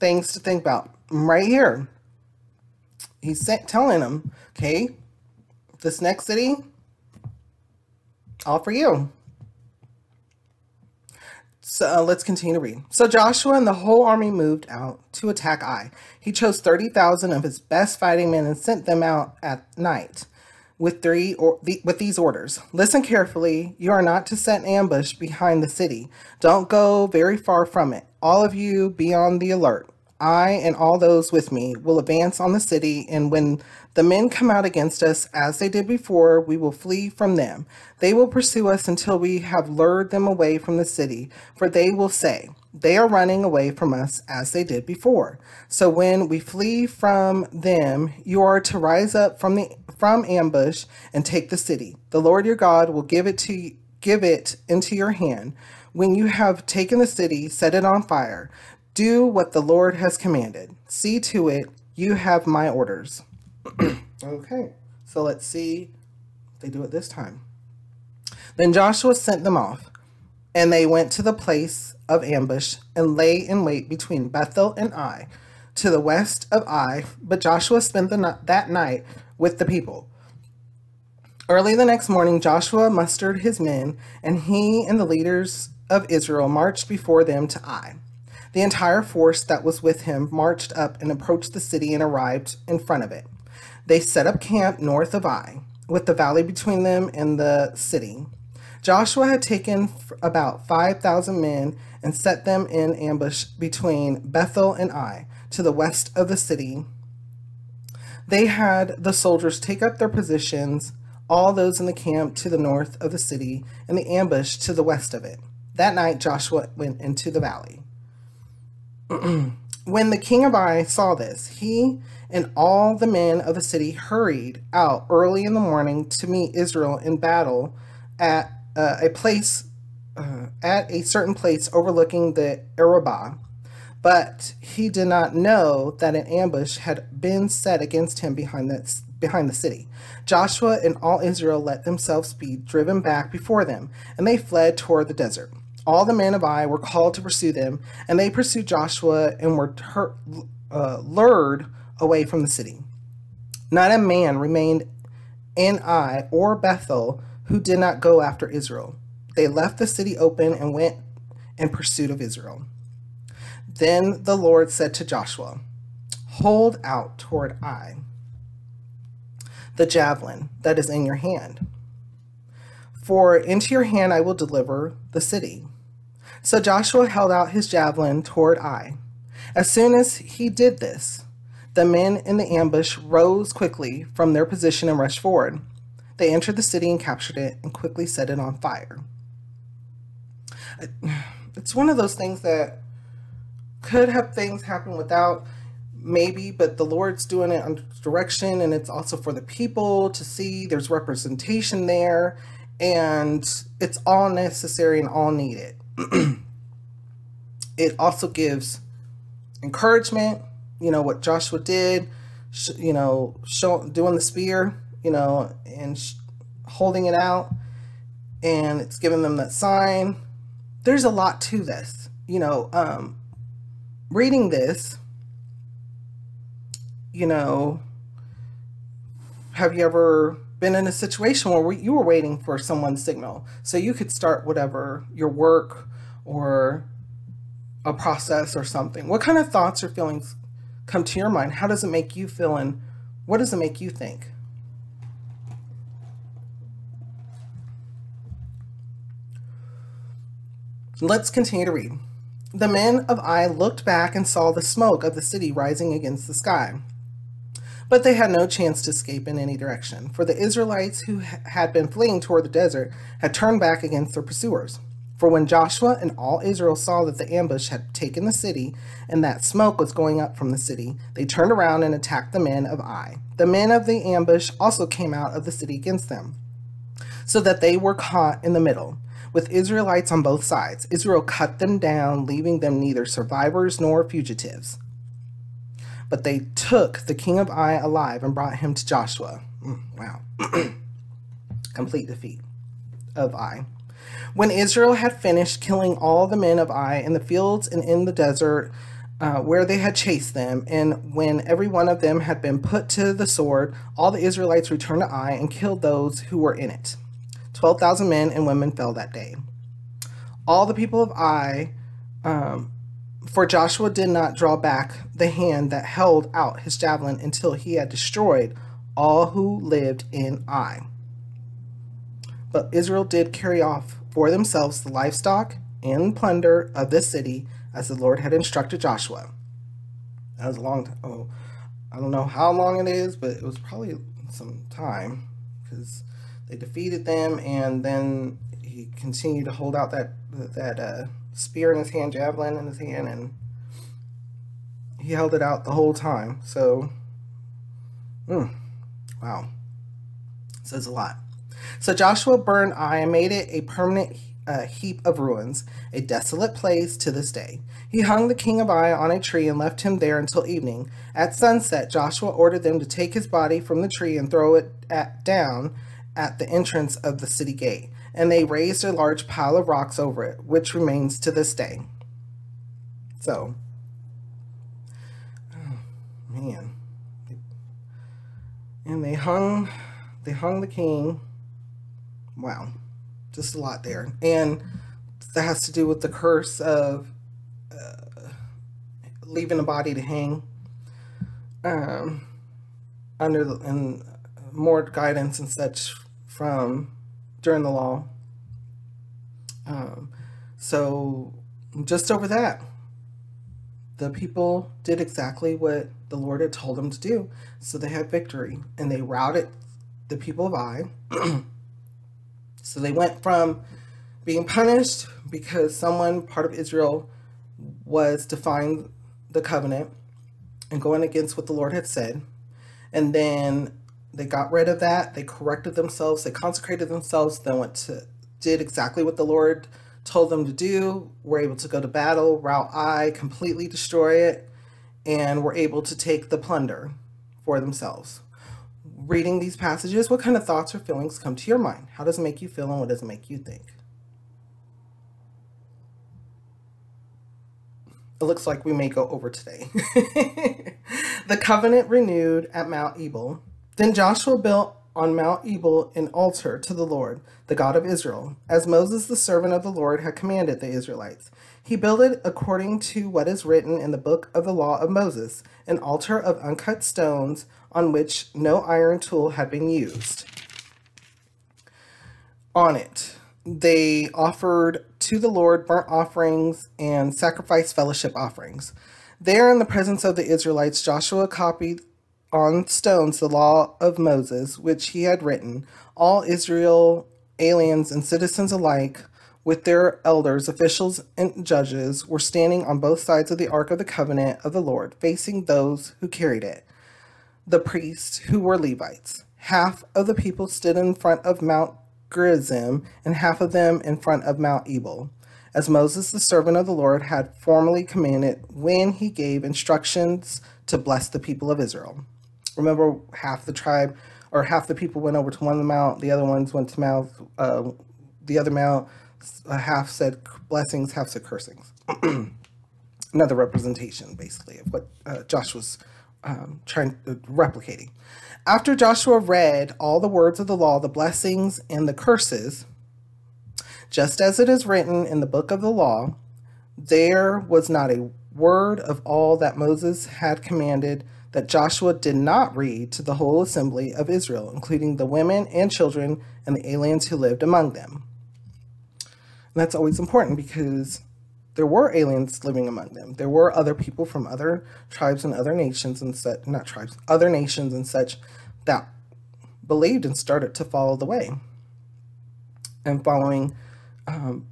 Things to think about. Right here. He's telling them, okay, this next city, all for you. So uh, let's continue to read. So Joshua and the whole army moved out to attack Ai. He chose 30,000 of his best fighting men and sent them out at night with three or the, with these orders. Listen carefully. You are not to set an ambush behind the city. Don't go very far from it. All of you be on the alert. I and all those with me will advance on the city, and when the men come out against us as they did before, we will flee from them. They will pursue us until we have lured them away from the city, for they will say, They are running away from us as they did before. So when we flee from them, you are to rise up from the from ambush and take the city. The Lord your God will give it to give it into your hand. When you have taken the city, set it on fire. Do what the Lord has commanded. See to it you have my orders. [clears throat] okay, so let's see they do it this time. Then Joshua sent them off, and they went to the place of ambush and lay in wait between Bethel and Ai, to the west of Ai. But Joshua spent the, that night with the people. Early the next morning, Joshua mustered his men, and he and the leaders of Israel marched before them to Ai. The entire force that was with him marched up and approached the city and arrived in front of it. They set up camp north of Ai, with the valley between them and the city. Joshua had taken about 5,000 men and set them in ambush between Bethel and Ai, to the west of the city. They had the soldiers take up their positions, all those in the camp to the north of the city, and the ambush to the west of it. That night Joshua went into the valley. When the king of Ai saw this, he and all the men of the city hurried out early in the morning to meet Israel in battle at uh, a place, uh, at a certain place overlooking the Arabah. But he did not know that an ambush had been set against him behind the, behind the city. Joshua and all Israel let themselves be driven back before them, and they fled toward the desert. All the men of Ai were called to pursue them, and they pursued Joshua and were ter- uh, lured away from the city. Not a man remained in Ai or Bethel who did not go after Israel. They left the city open and went in pursuit of Israel. Then the Lord said to Joshua, Hold out toward Ai the javelin that is in your hand. For into your hand I will deliver the city. So Joshua held out his javelin toward Ai. As soon as he did this, the men in the ambush rose quickly from their position and rushed forward. They entered the city and captured it and quickly set it on fire. [sighs] It's one of those things that could have things happen without maybe, but the Lord's doing it under direction and it's also for the people to see there's representation there and it's all necessary and all needed. [clears throat] it also gives encouragement, you know, what Joshua did, you know, show, doing the spear, you know, and holding it out, and it's giving them that sign. There's a lot to this, you know, um, reading this, you know, have you ever been in a situation where you were waiting for someone's signal. So you could start whatever your work or a process or something. What kind of thoughts or feelings come to your mind? How does it make you feel and what does it make you think? Let's continue to read. The men of ai looked back and saw the smoke of the city rising against the sky but they had no chance to escape in any direction, for the Israelites who had been fleeing toward the desert had turned back against their pursuers. For when Joshua and all Israel saw that the ambush had taken the city and that smoke was going up from the city, they turned around and attacked the men of Ai. The men of the ambush also came out of the city against them, so that they were caught in the middle, with Israelites on both sides. Israel cut them down, leaving them neither survivors nor fugitives. But they took the king of Ai alive and brought him to Joshua. Mm, wow. [clears throat] Complete defeat of Ai. When Israel had finished killing all the men of Ai in the fields and in the desert uh, where they had chased them, and when every one of them had been put to the sword, all the Israelites returned to Ai and killed those who were in it. 12,000 men and women fell that day. All the people of Ai um, for Joshua did not draw back the hand that held out his javelin until he had destroyed all who lived in Ai. But Israel did carry off for themselves the livestock and plunder of this city as the Lord had instructed Joshua. That was a long time. Oh, I don't know how long it is, but it was probably some time because they defeated them, and then he continued to hold out that that uh, spear in his hand, javelin in his hand, and he held it out the whole time. So, mm, wow, says a lot. So Joshua burned Ai and made it a permanent uh, heap of ruins, a desolate place to this day. He hung the king of Ai on a tree and left him there until evening. At sunset, Joshua ordered them to take his body from the tree and throw it at, down at the entrance of the city gate. And they raised a large pile of rocks over it, which remains to this day. So, oh, man, and they hung, they hung the king. Wow just a lot there. And that has to do with the curse of uh, leaving a body to hang um, under the, and more guidance and such from during the law. Um, so just over that, the people did exactly what the Lord had told them to do. So they had victory and they routed the people of Ai [clears throat] So they went from being punished because someone, part of Israel, was defying the covenant and going against what the Lord had said. And then they got rid of that. They corrected themselves. They consecrated themselves. Then went to did exactly what the Lord told them to do. Were able to go to battle, rout Ai, completely destroy it, and were able to take the plunder for themselves reading these passages, what kind of thoughts or feelings come to your mind? How does it make you feel and what does it make you think? It looks like we may go over today. [laughs] the covenant renewed at Mount Ebal. Then Joshua built on Mount Ebal an altar to the Lord, the God of Israel, as Moses, the servant of the Lord, had commanded the Israelites. He built it according to what is written in the book of the law of Moses, an altar of uncut stones on which no iron tool had been used. On it, they offered to the Lord burnt offerings and sacrifice fellowship offerings. There, in the presence of the Israelites, Joshua copied on stones the law of Moses, which he had written. All Israel, aliens, and citizens alike, with their elders, officials, and judges, were standing on both sides of the Ark of the Covenant of the Lord, facing those who carried it the priests who were Levites. Half of the people stood in front of Mount Gerizim, and half of them in front of Mount Ebal, as Moses, the servant of the Lord, had formally commanded when he gave instructions to bless the people of Israel. Remember, half the tribe or half the people went over to one mount, the other ones went to Mount, uh, the other mount, uh, half said blessings, half said cursings. [clears throat] Another representation, basically, of what uh, Joshua's um, trying uh, replicating. After Joshua read all the words of the law, the blessings and the curses, just as it is written in the book of the law, there was not a word of all that Moses had commanded that Joshua did not read to the whole assembly of Israel, including the women and children and the aliens who lived among them. And that's always important because there were aliens living among them. There were other people from other tribes and other nations and such, not tribes, other nations and such that believed and started to follow the way and following um,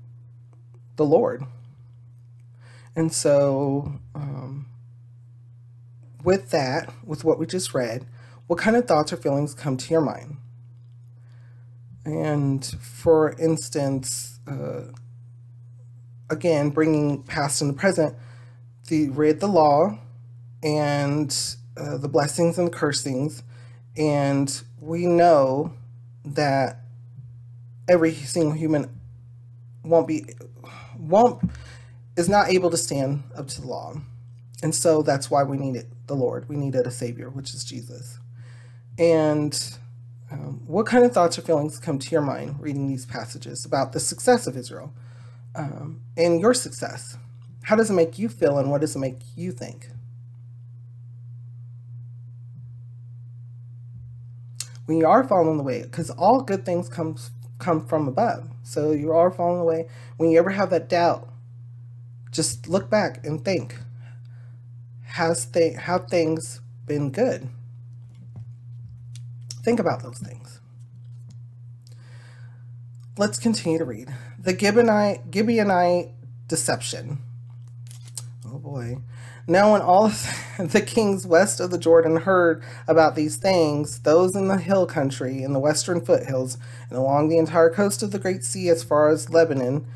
the Lord. And so, um, with that, with what we just read, what kind of thoughts or feelings come to your mind? And for instance, uh, again, bringing past and the present, the read the law and uh, the blessings and the cursings, and we know that every single human won't be won't is not able to stand up to the law, and so that's why we needed the Lord. We needed a Savior, which is Jesus. And um, what kind of thoughts or feelings come to your mind reading these passages about the success of Israel? um, in your success? How does it make you feel and what does it make you think? When you are following the way, because all good things comes come from above. So you are following the way. When you ever have that doubt, just look back and think, has th- have things been good? Think about those things. Let's continue to read. The Gibeonite, Gibeonite deception. Oh boy. Now, when all [laughs] the kings west of the Jordan heard about these things, those in the hill country, in the western foothills, and along the entire coast of the Great Sea as far as Lebanon,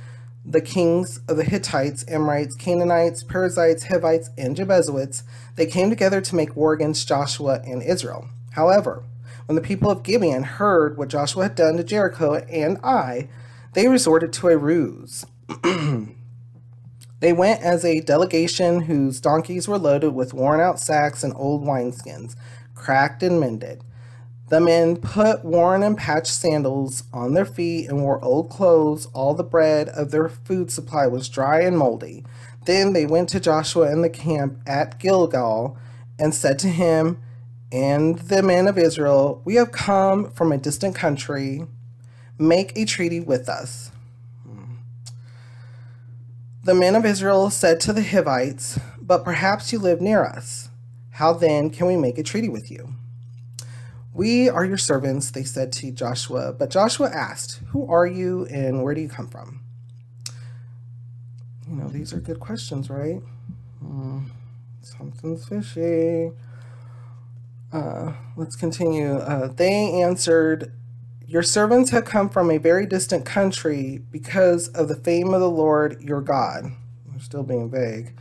the kings of the Hittites, Amorites, Canaanites, Perizzites, Hivites, and Jebusites, they came together to make war against Joshua and Israel. However, when the people of Gibeon heard what Joshua had done to Jericho and Ai, they resorted to a ruse. [clears throat] They went as a delegation whose donkeys were loaded with worn out sacks and old wineskins, cracked and mended. The men put worn and patched sandals on their feet and wore old clothes. All the bread of their food supply was dry and moldy. Then they went to Joshua in the camp at Gilgal and said to him and the men of Israel, We have come from a distant country. Make a treaty with us. The men of Israel said to the Hivites, But perhaps you live near us. How then can we make a treaty with you? We are your servants, they said to Joshua. But Joshua asked, Who are you and where do you come from? You know, these are good questions, right? Hmm, something's fishy. Uh, let's continue. Uh, they answered, your servants have come from a very distant country because of the fame of the Lord your God. We're still being vague.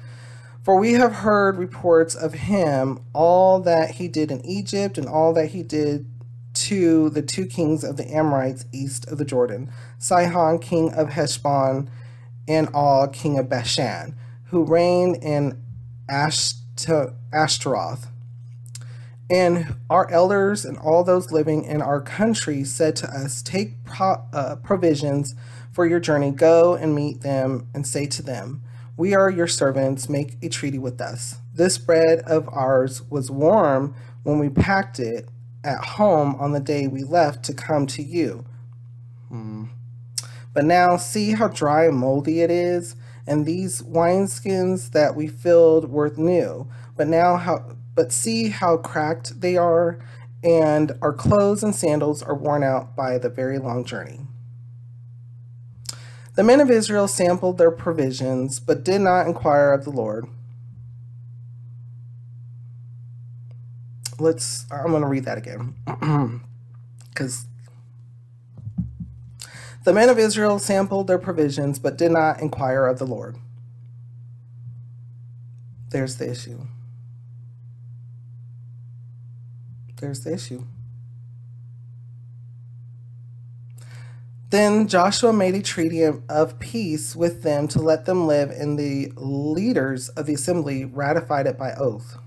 For we have heard reports of him, all that he did in Egypt, and all that he did to the two kings of the Amorites east of the Jordan Sihon, king of Heshbon, and Og, king of Bashan, who reigned in Ashtaroth. And our elders and all those living in our country said to us, Take pro- uh, provisions for your journey, go and meet them, and say to them, We are your servants, make a treaty with us. This bread of ours was warm when we packed it at home on the day we left to come to you. Hmm. But now see how dry and moldy it is, and these wineskins that we filled were new. But now how but see how cracked they are, and our clothes and sandals are worn out by the very long journey. The men of Israel sampled their provisions, but did not inquire of the Lord. Let's, I'm going to read that again. [clears throat] Because the men of Israel sampled their provisions, but did not inquire of the Lord. There's the issue. There's the issue. Then Joshua made a treaty of peace with them to let them live, and the leaders of the assembly ratified it by oath.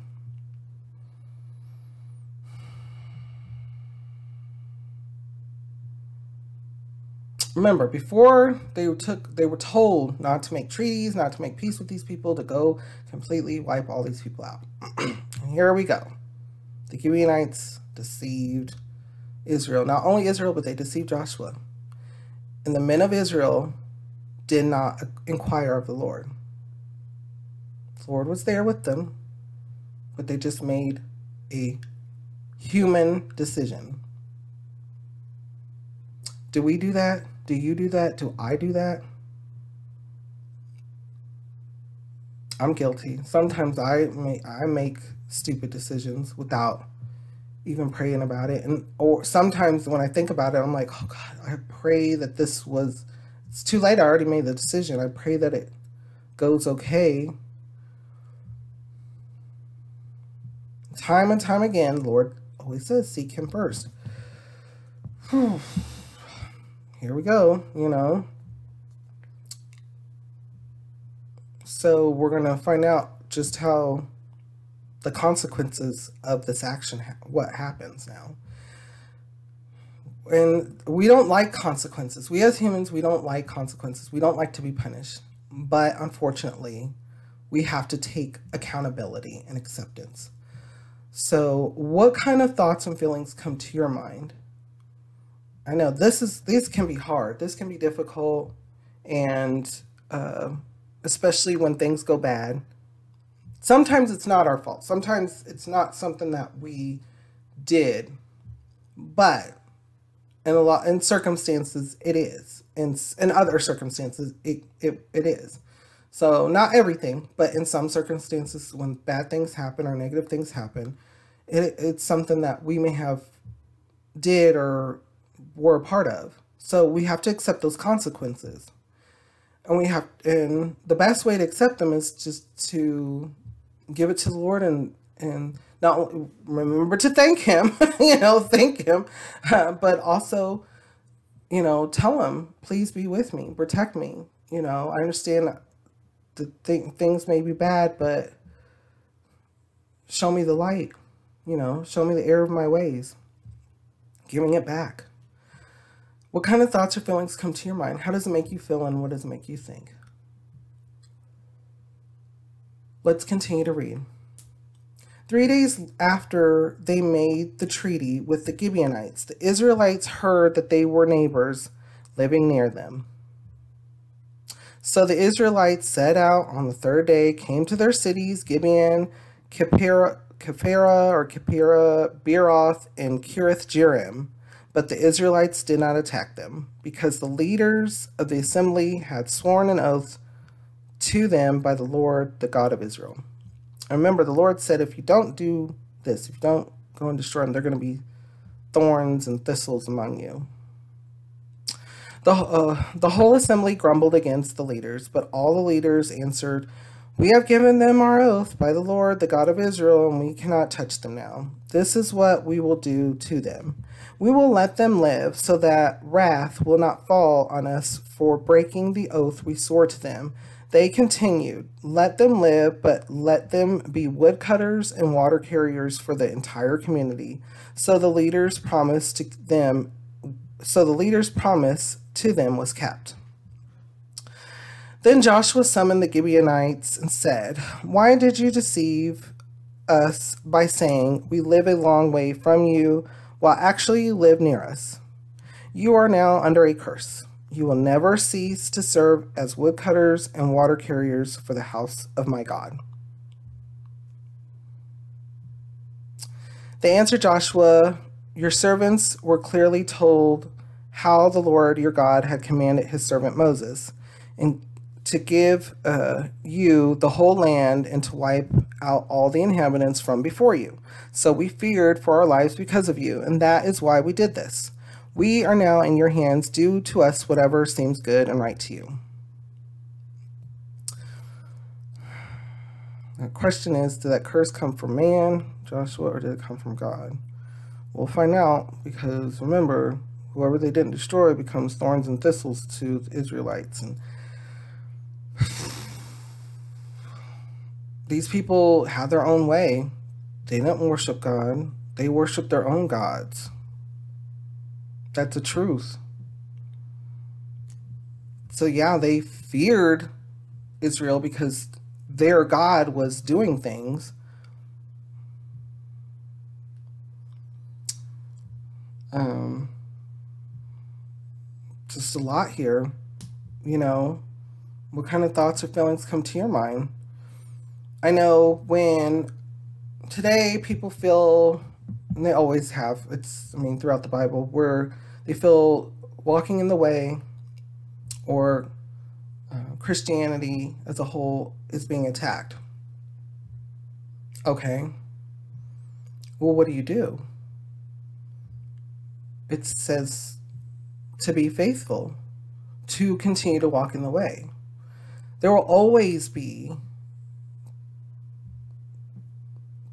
Remember, before they took, they were told not to make treaties, not to make peace with these people, to go completely wipe all these people out. [clears throat] here we go. The Gibeonites deceived Israel. Not only Israel, but they deceived Joshua. And the men of Israel did not inquire of the Lord. The Lord was there with them, but they just made a human decision. Do we do that? Do you do that? Do I do that? I'm guilty. Sometimes I make I make stupid decisions without even praying about it. And or sometimes when I think about it, I'm like, oh God, I pray that this was it's too late. I already made the decision. I pray that it goes okay. Time and time again, Lord always says, seek him first. [sighs] Here we go, you know. So we're to find out just how the consequences of this action, what happens now. And we don't like consequences. We as humans, we don't like consequences. We don't like to be punished. But unfortunately, we have to take accountability and acceptance. So, what kind of thoughts and feelings come to your mind? I know this is this can be hard. This can be difficult, and uh, especially when things go bad Sometimes it's not our fault. Sometimes it's not something that we did, but in a lot in circumstances it is. In in other circumstances it it, it is. So not everything, but in some circumstances when bad things happen or negative things happen, it, it's something that we may have did or were a part of. So we have to accept those consequences. And we have and the best way to accept them is just to give it to the Lord and and not remember to thank him, [laughs] you know, thank him, uh, but also, you know, tell him, please be with me, protect me. You know, I understand the th- things may be bad, but show me the light, you know, show me the error of my ways, giving it back. What kind of thoughts or feelings come to your mind? How does it make you feel and what does it make you think? Let's continue to read. Three days after they made the treaty with the Gibeonites, the Israelites heard that they were neighbors living near them. So the Israelites set out on the third day, came to their cities, Gibeon, Kephirah, or Kephirah, Beeroth, and Kiriath Jearim. But the Israelites did not attack them, because the leaders of the assembly had sworn an oath to them by the Lord, the God of Israel. And remember, the Lord said, if you don't do this, if you don't go and destroy them, they're going to be thorns and thistles among you. The, uh, the whole assembly grumbled against the leaders, but all the leaders answered, We have given them our oath by the Lord, the God of Israel, and we cannot touch them now. This is what we will do to them. We will let them live, so that wrath will not fall on us for breaking the oath we swore to them. They continued, Let them live, but let them be woodcutters and water carriers for the entire community. So the leaders promised to them so the leader's promise to them was kept. Then Joshua summoned the Gibeonites and said, Why did you deceive us by saying, We live a long way from you, while actually you live near us? You are now under a curse. You will never cease to serve as woodcutters and water carriers for the house of my God. They answered Joshua, Your servants were clearly told how the Lord your God had commanded his servant Moses, and to give uh, you the whole land and to wipe out all the inhabitants from before you. So we feared for our lives because of you, and that is why we did this. We are now in your hands. Do to us whatever seems good and right to you. The question is, did that curse come from man, Joshua, or did it come from God? We'll find out because remember, whoever they didn't destroy becomes thorns and thistles to the Israelites. And these people had their own way. They didn't worship God. They worshiped their own gods. That's the truth. So yeah, they feared Israel because their God was doing things. Um, just a lot here. You know, what kind of thoughts or feelings come to your mind? I know when today people feel, and they always have, it's, I mean, throughout the Bible, where they feel walking in the way or uh, Christianity as a whole is being attacked. Okay. Well, what do you do? It says to be faithful, to continue to walk in the way. There will always be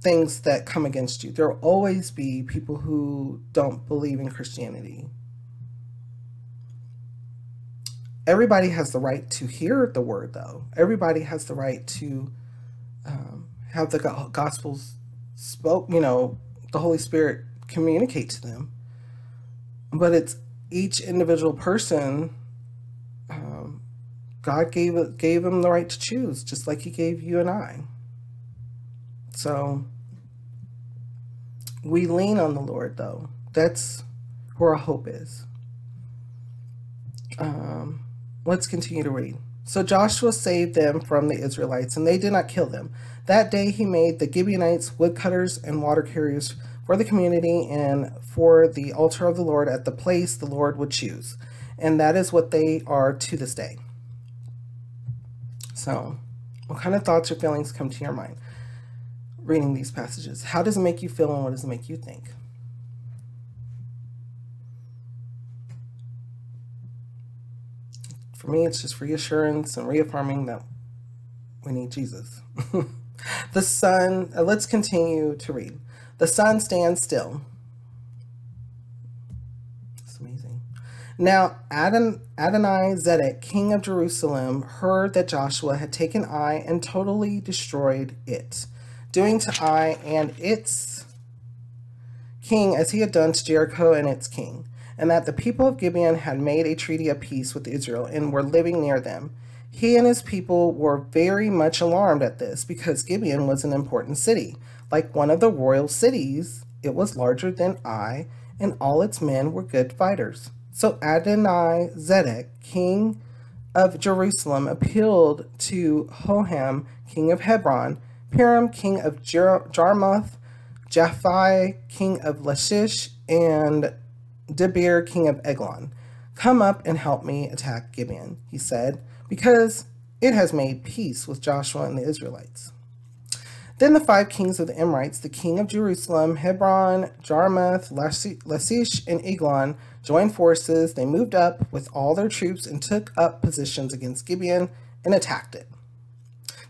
things that come against you. There will always be people who don't believe in Christianity. Everybody has the right to hear the word, though. Everybody has the right to um, have the gospels spoke, you know, the Holy Spirit communicate to them. But it's each individual person, um, God gave gave them the right to choose, just like He gave you and I. So we lean on the Lord, though. That's where our hope is. Um, let's continue to read. So Joshua saved them from the Israelites, and they did not kill them. That day he made the Gibeonites woodcutters and water carriers for the community and for the altar of the Lord at the place the Lord would choose. And that is what they are to this day. So, what kind of thoughts or feelings come to your mind reading these passages? How does it make you feel and what does it make you think? For me, it's just reassurance and reaffirming that we need Jesus. [laughs] the sun, uh, let's continue to read. The sun stands still. It's amazing. Now Adon, Adonai Zedek, king of Jerusalem, heard that Joshua had taken Ai and totally destroyed it, doing to Ai and its king as he had done to Jericho and its king and that the people of Gibeon had made a treaty of peace with Israel and were living near them. He and his people were very much alarmed at this because Gibeon was an important city. Like one of the royal cities, it was larger than Ai, and all its men were good fighters. So Adonai Zedek, king of Jerusalem, appealed to Hoham, king of Hebron, Piram, king of Jarmuth, Japhia, king of Lachish, and Debir, king of Eglon, come up and help me attack Gibeon, he said, because it has made peace with Joshua and the Israelites. Then the five kings of the Amorites, the king of Jerusalem, Hebron, Jarmuth, Lachish, and Eglon, joined forces. They moved up with all their troops and took up positions against Gibeon and attacked it.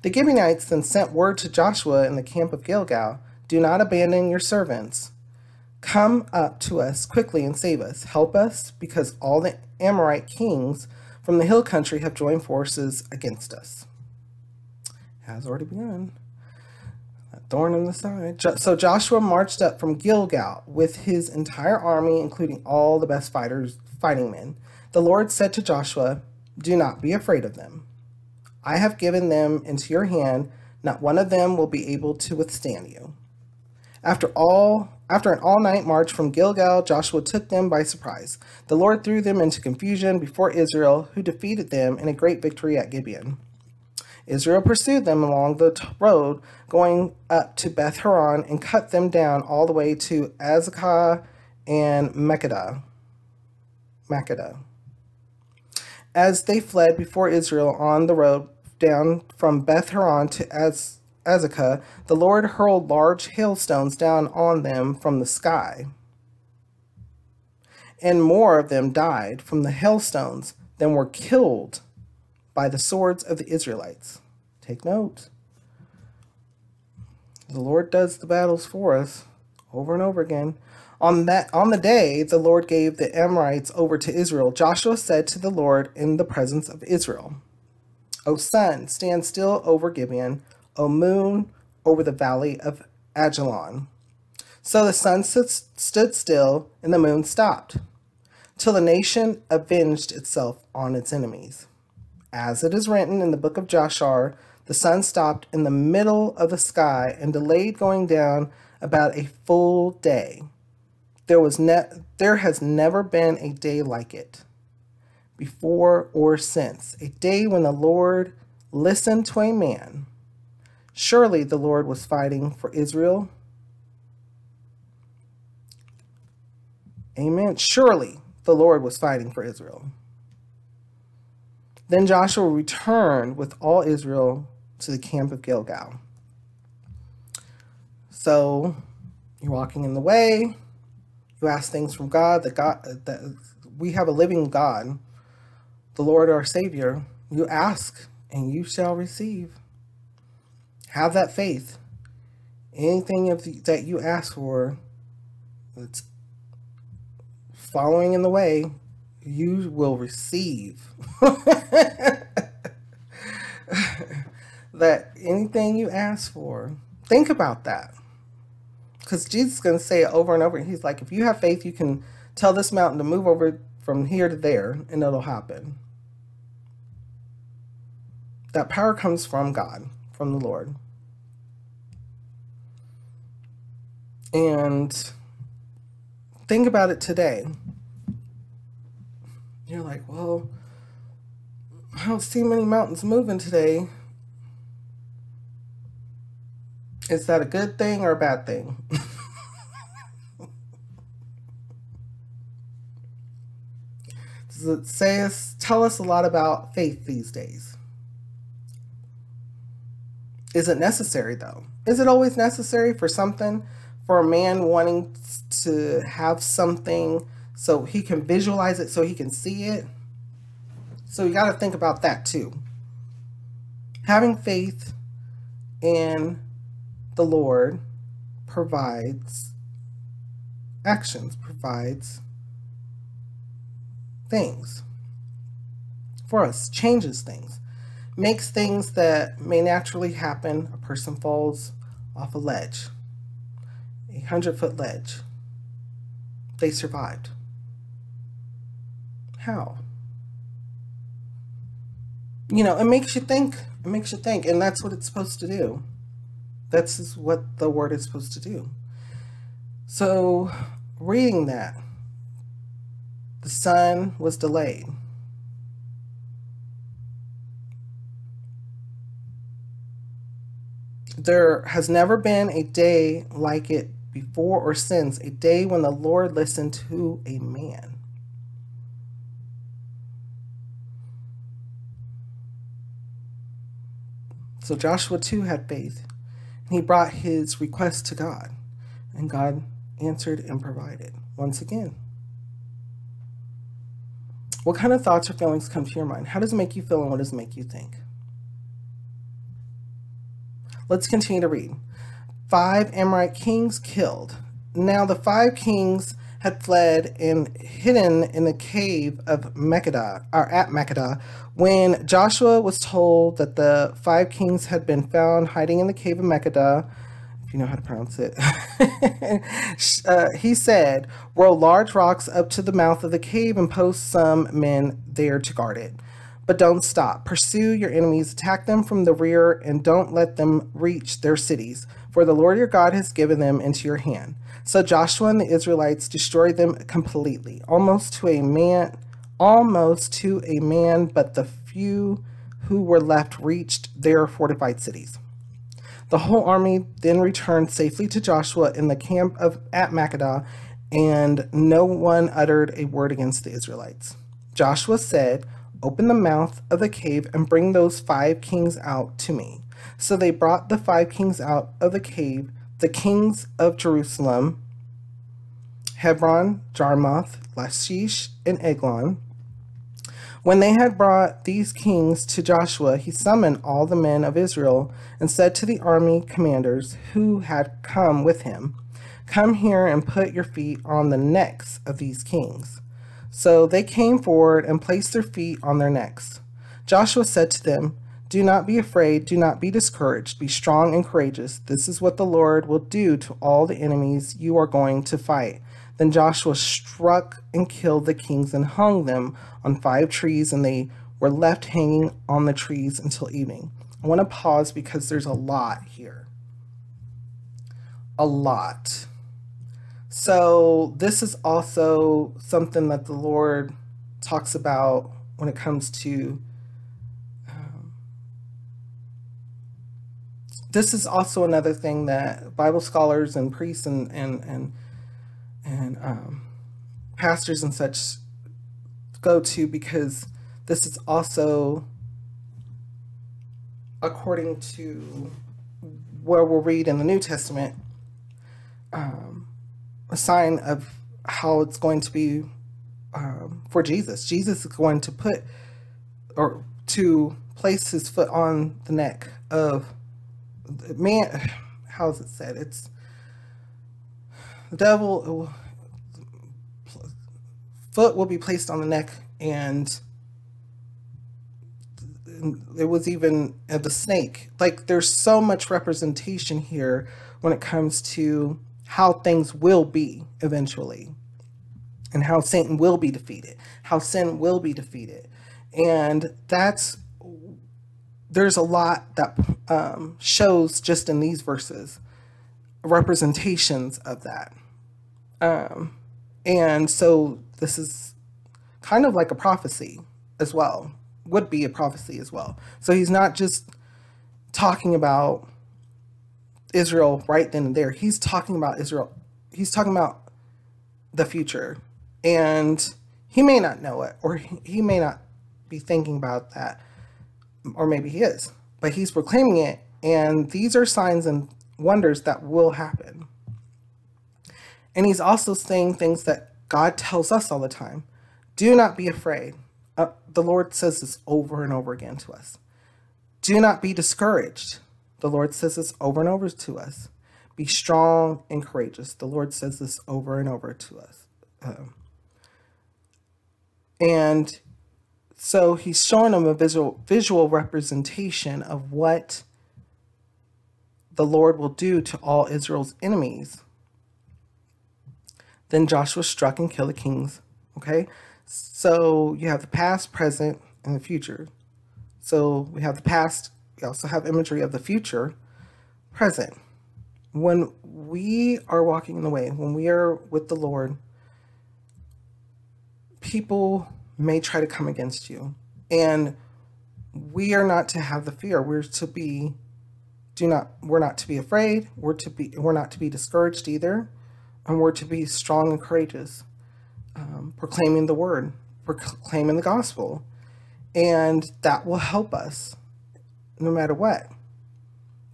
The Gibeonites then sent word to Joshua in the camp of Gilgal Do not abandon your servants. Come up to us quickly and save us. Help us, because all the Amorite kings from the hill country have joined forces against us. Has already begun. A thorn in the side. So Joshua marched up from Gilgal with his entire army, including all the best fighters, fighting men. The Lord said to Joshua, Do not be afraid of them. I have given them into your hand. Not one of them will be able to withstand you. After all after an all night march from Gilgal, Joshua took them by surprise. The Lord threw them into confusion before Israel, who defeated them in a great victory at Gibeon. Israel pursued them along the road going up to Beth Horon and cut them down all the way to Azekah and Makkedah. Makkedah. As they fled before Israel on the road down from Beth Horon to Az Azekah, the Lord hurled large hailstones down on them from the sky. And more of them died from the hailstones than were killed by the swords of the Israelites. Take note. The Lord does the battles for us over and over again. On that on the day the Lord gave the Amorites over to Israel, Joshua said to the Lord in the presence of Israel, O sun, stand still over Gibeon, O moon, over the valley of Aijalon. So the sun stood still and the moon stopped, till the nation avenged itself on its enemies. As it is written in the book of Jashar, the sun stopped in the middle of the sky and delayed going down about a full day. There was ne- there has never been a day like it before or since, a day when the Lord listened to a man Surely the Lord was fighting for Israel. Amen. Surely the Lord was fighting for Israel. Then Joshua returned with all Israel to the camp of Gilgal. So you're walking in the way. You ask things from God that God that we have a living God, the Lord our Savior. You ask and you shall receive. Have that faith. Anything that you ask for that's following in the way, you will receive. [laughs] that anything you ask for, think about that. Because Jesus is going to say it over and over. He's like, if you have faith, you can tell this mountain to move over from here to there, and it'll happen. That power comes from God, from the Lord. And think about it today. You're like, well, I don't see many mountains moving today. Is that a good thing or a bad thing? [laughs] Does it say us, tell us a lot about faith these days? Is it necessary though? Is it always necessary for something, for a man wanting to have something so he can visualize it, so he can see it? So you got to think about that too. Having faith in the Lord provides actions, provides things for us, changes things makes things that may naturally happen. A person falls off a ledge, a hundred foot ledge. They survived. How? You know, it makes you think. It makes you think, and that's what it's supposed to do. That's what the word is supposed to do. So, reading that, the sun was delayed. There has never been a day like it before or since, a day when the Lord listened to a man. So Joshua too had faith. And he brought his request to God. And God answered and provided once again. What kind of thoughts or feelings come to your mind? How does it make you feel and what does it make you think? Let's continue to read. Five Amorite kings killed. Now the five kings had fled and hidden in the cave of Makkedah, or at Makkedah, when Joshua was told that the five kings had been found hiding in the cave of Makkedah, if you know how to pronounce it, [laughs] uh, he said, Roll large rocks up to the mouth of the cave and post some men there to guard it. But don't stop. Pursue your enemies, attack them from the rear, and don't let them reach their cities, for the Lord your God has given them into your hand. So Joshua and the Israelites destroyed them completely, almost to a man, almost to a man, but the few who were left reached their fortified cities. The whole army then returned safely to Joshua in the camp of at Makkedah, and no one uttered a word against the Israelites. Joshua said, Open the mouth of the cave and bring those five kings out to me. So they brought the five kings out of the cave, the kings of Jerusalem, Hebron, Jarmuth, Lachish, and Eglon. When they had brought these kings to Joshua, he summoned all the men of Israel and said to the army commanders who had come with him, Come here and put your feet on the necks of these kings. So they came forward and placed their feet on their necks. Joshua said to them, Do not be afraid, do not be discouraged, be strong and courageous. This is what the Lord will do to all the enemies you are going to fight. Then Joshua struck and killed the kings and hung them on five trees, and they were left hanging on the trees until evening. I want to pause because there's a lot here. A lot. So, this is also something that the Lord talks about when it comes to. This is also another thing that Bible scholars and priests and and and and um, pastors and such go to because this is also according to where we'll read in the New Testament. Um, a sign of how it's going to be um, for Jesus. Jesus is going to put or to place his foot on the neck of man. How is it said? It's the devil. Foot will be placed on the neck, and it was even the snake. Like there's so much representation here when it comes to how things will be eventually and how Satan will be defeated, how sin will be defeated. And that's, there's a lot that um, shows just in these verses representations of that. Um, and so this is kind of like a prophecy as well. would be a prophecy as well. So he's not just talking about Israel right then and there. He's talking about Israel. He's talking about the future. And he may not know it, or he may not be thinking about that, or maybe he is, but he's proclaiming it. And these are signs and wonders that will happen. And he's also saying things that God tells us all the time. Do not be afraid. Uh, the Lord says this over and over again to us. Do not be discouraged. The Lord says this over and over to us. Be strong and courageous. The Lord says this over and over to us. Um, and so he's showing them a visual visual representation of what the Lord will do to all Israel's enemies. Then Joshua struck and killed the kings. Okay, so you have the past, present, and the future. So we have the past, we also have imagery of the future, present. When we are walking in the way, when we are with the Lord, people may try to come against you. And we are not to have the fear. We're to be do not we're not to be afraid. We're to be we're not to be discouraged either. And we're to be strong and courageous, um, proclaiming the word, proclaiming the gospel. And that will help us no matter what.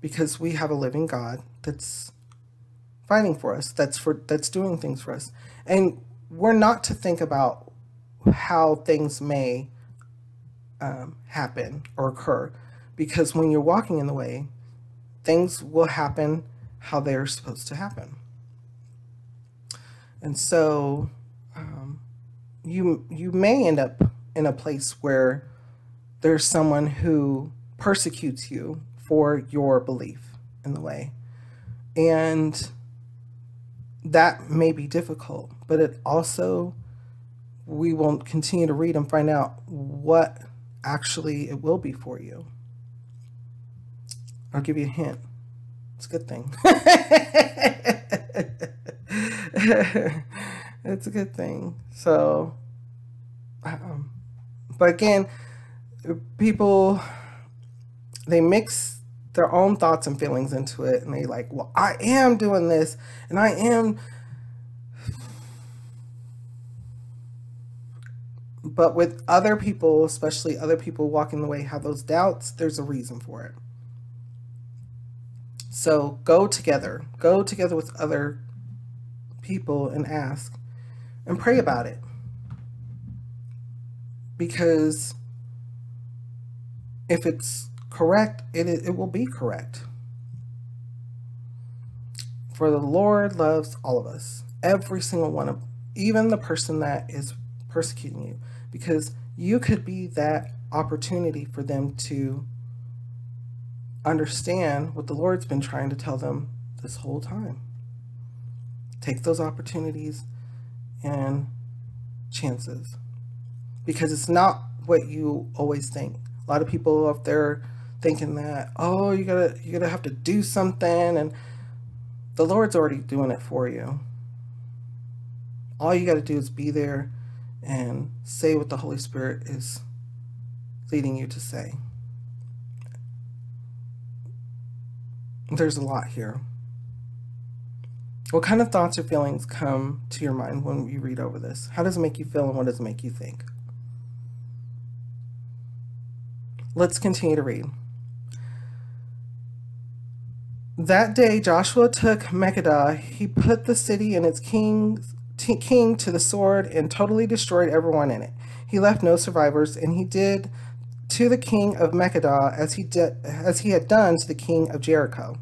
Because we have a living God that's fighting for us, that's for that's doing things for us. And we're not to think about how things may um, happen or occur. Because when you're walking in the way, things will happen how they're supposed to happen. And so um, you you may end up in a place where there's someone who persecutes you for your belief in the way. And that may be difficult, but it also we will continue to read and find out what actually it will be for you. I'll give you a hint. It's a good thing. [laughs] it's a good thing. So, um, but again, people, they mix their own thoughts and feelings into it and they like, well, I am doing this and I am But with other people, especially other people walking the way, have those doubts, there's a reason for it. So go together, go together with other people and ask and pray about it. Because if it's correct, it, it will be correct. For the Lord loves all of us, every single one of, even the person that is persecuting you because you could be that opportunity for them to understand what the Lord's been trying to tell them this whole time. Take those opportunities and chances because it's not what you always think. A lot of people up there thinking that, oh, you gotta you gotta have to do something and the Lord's already doing it for you. All you gotta do is be there and say what the Holy Spirit is leading you to say. There's a lot here. What kind of thoughts or feelings come to your mind when you read over this? How does it make you feel and what does it make you think? Let's continue to read. That day Joshua took Makkedah. He put the city and its kings [laughs] king to the sword and totally destroyed everyone in it. He left no survivors, and he did to the king of Makkedah as he did as he had done to the king of Jericho.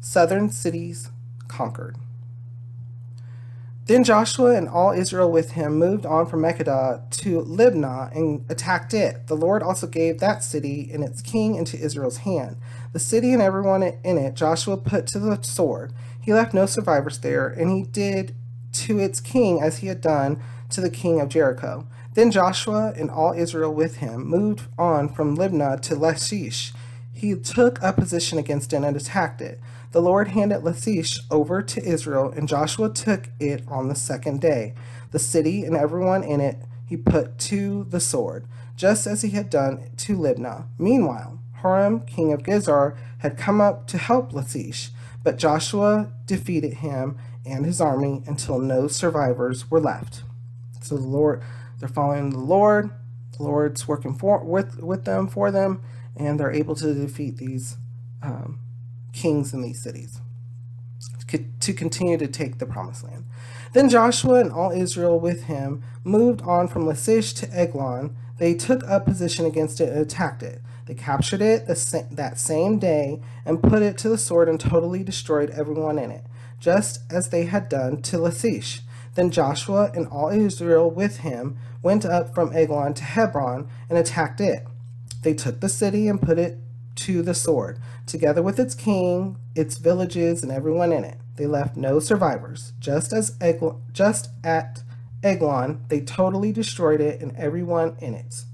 Southern cities conquered. Then Joshua and all Israel with him moved on from Makkedah to Libnah and attacked it. The Lord also gave that city and its king into Israel's hand. The city and everyone in it Joshua put to the sword. He left no survivors there, and he did to its king as he had done to the king of Jericho. Then Joshua and all Israel with him moved on from Libnah to Lachish. He took a position against it and attacked it. The Lord handed Lachish over to Israel, and Joshua took it on the second day. The city and everyone in it he put to the sword. just as he had done to Libnah. Meanwhile, Horam, king of Gezer, had come up to help Lachish, but Joshua defeated him and his army until no survivors were left. So the Lord, they're following the Lord. The Lord's working for with with them for them, and they're able to defeat these um, kings in these cities to continue to take the promised land. Then Joshua and all Israel with him moved on from Lachish to Eglon. They took up position against it and attacked it. They captured it that same day and put it to the sword and totally destroyed everyone in it, just as they had done to Lachish. Then Joshua and all Israel with him went up from Eglon to Hebron and attacked it. They took the city and put it to the sword, together with its king, its villages, and everyone in it. They left no survivors. Just as Eglon, just at Eglon, they totally destroyed it and everyone in it.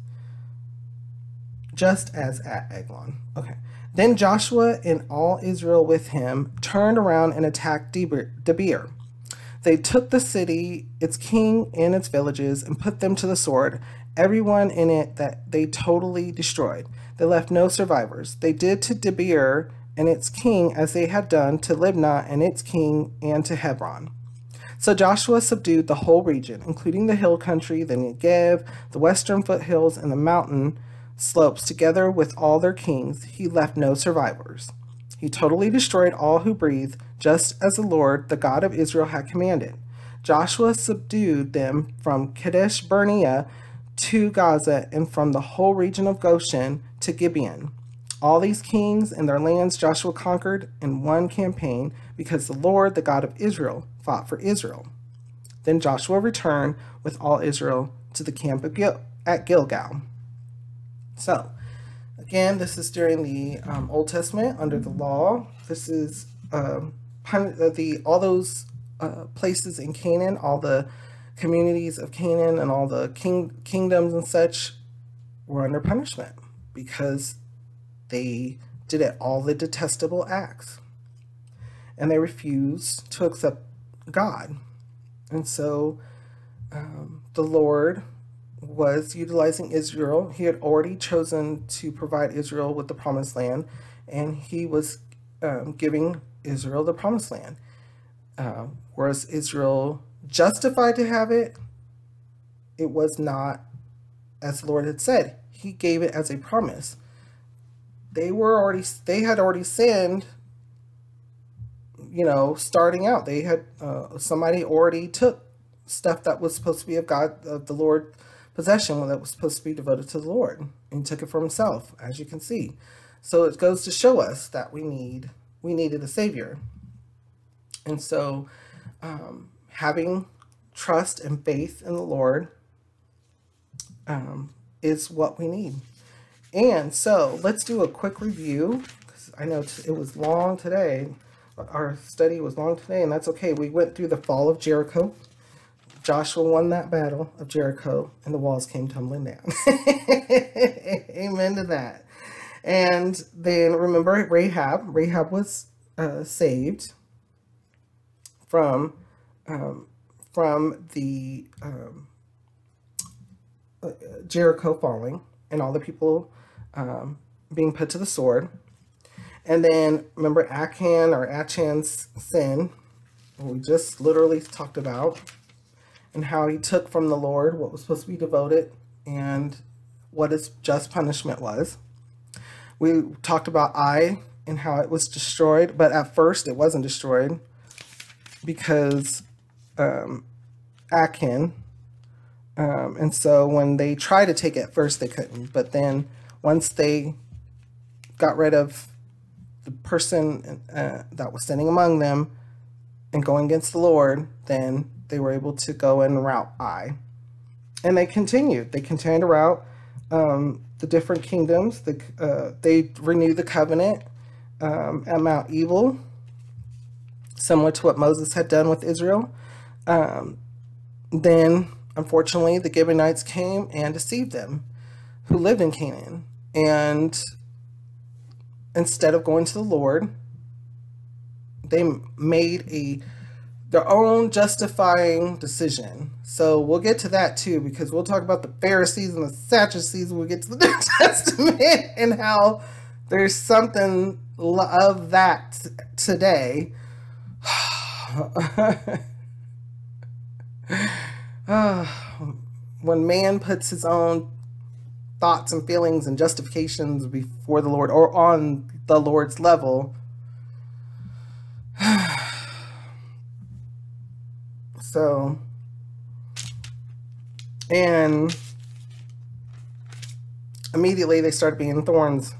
Just as at Eglon. Okay. Then Joshua and all Israel with him turned around and attacked Debir. They took the city, its king, and its villages, and put them to the sword, everyone in it that they totally destroyed. They left no survivors. They did to Debir and its king as they had done to Libnah and its king and to Hebron. So Joshua subdued the whole region, including the hill country, the Negev, the western foothills, and the mountain slopes, together with all their kings. He left no survivors. He totally destroyed all who breathed, just as the Lord, the God of Israel, had commanded. Joshua subdued them from Kadesh Barnea to Gaza and from the whole region of Goshen to Gibeon. All these kings and their lands Joshua conquered in one campaign because the Lord, the God of Israel, fought for Israel. Then Joshua returned with all Israel to the camp Gil- at Gilgal. So, again, this is during the um, Old Testament under the law. This is um, the all those uh, places in Canaan, all the communities of Canaan, and all the king kingdoms and such were under punishment because they did it, all the detestable acts. And they refused to accept God. And so um, the Lord was utilizing Israel. He had already chosen to provide Israel with the promised land, and he was um, giving Israel the promised land. Uh, whereas Israel justified to have it, it was not as the Lord had said. He gave it as a promise they were already they had already sinned you know starting out they had uh, somebody already took stuff that was supposed to be of god of the lord possession that was supposed to be devoted to the lord and took it for himself as you can see so it goes to show us that we need we needed a savior and so um, having trust and faith in the lord um, is what we need and so let's do a quick review. I know it was long today. Our study was long today, and that's okay. We went through the fall of Jericho. Joshua won that battle of Jericho, and the walls came tumbling down. [laughs] Amen to that. And then remember Rahab. Rahab was uh, saved from um, from the um, uh, Jericho falling, and all the people um, being put to the sword. And then remember Achan or Achan's sin, we just literally talked about, and how he took from the Lord what was supposed to be devoted and what his just punishment was. We talked about Ai and how it was destroyed, but at first it wasn't destroyed because um, Achan. Um, and so when they tried to take it first, they couldn't. But then once they got rid of the person uh, that was standing among them and going against the Lord, then they were able to go and rout Ai. And they continued. They continued to rout um, the different kingdoms. The, uh, they renewed the covenant um, at Mount Ebal, similar to what Moses had done with Israel. Um, then, unfortunately, the Gibeonites came and deceived them who lived in Canaan. And instead of going to the Lord, they made a their own justifying decision. So we'll get to that too, because we'll talk about the Pharisees and the Sadducees when we get to the [laughs] New Testament and how there's something of that today. [sighs] when man puts his own thoughts and feelings and justifications before the Lord or on the Lord's level, so, and immediately they started being thorns.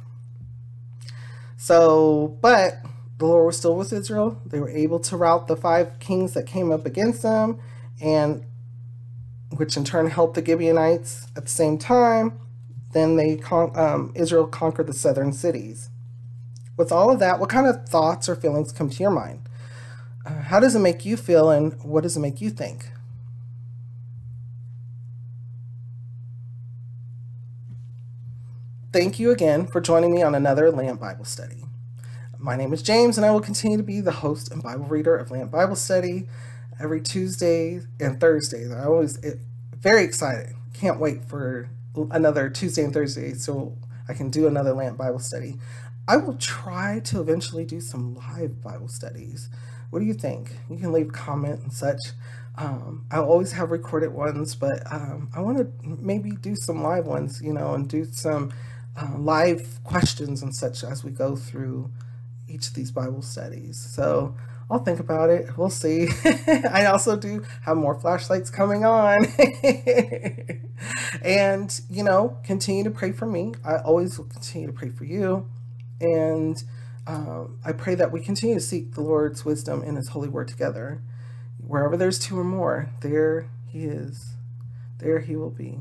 So, but the Lord was still with Israel. They were able to rout the five kings that came up against them, and which in turn helped the Gibeonites at the same time. Then they con- um, Israel conquered the southern cities. With all of that, what kind of thoughts or feelings come to your mind? How does it make you feel, and what does it make you think? Thank you again for joining me on another Lamp Bible Study. My name is James, and I will continue to be the host and Bible reader of Lamp Bible Study every Tuesday and Thursdays. I always it, very excited. Can't wait for another Tuesday and Thursday so I can do another Lamp Bible Study. I will try to eventually do some live Bible studies. What do you think? You can leave comment and such. Um, I always have recorded ones, but um, I want to maybe do some live ones, you know, and do some uh, live questions and such as we go through each of these Bible studies. So I'll think about it. We'll see. [laughs] I also do have more flashlights coming on. [laughs] and, you know, continue to pray for me. I always will continue to pray for you. And um, I pray that we continue to seek the Lord's wisdom in His holy word together. Wherever there's two or more, there He is. There He will be.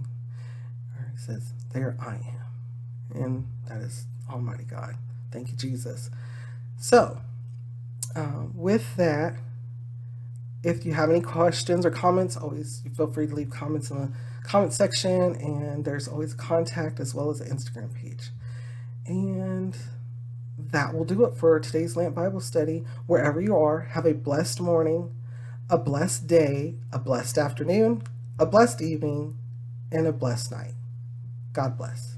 Or He says, There I am. And that is Almighty God. Thank you, Jesus. So, um, with that, if you have any questions or comments, always feel free to leave comments in the comment section. And there's always contact as well as an Instagram page. And that will do it for today's Lamp Bible study. Wherever you are, have a blessed morning, a blessed day, a blessed afternoon, a blessed evening, and a blessed night. God bless.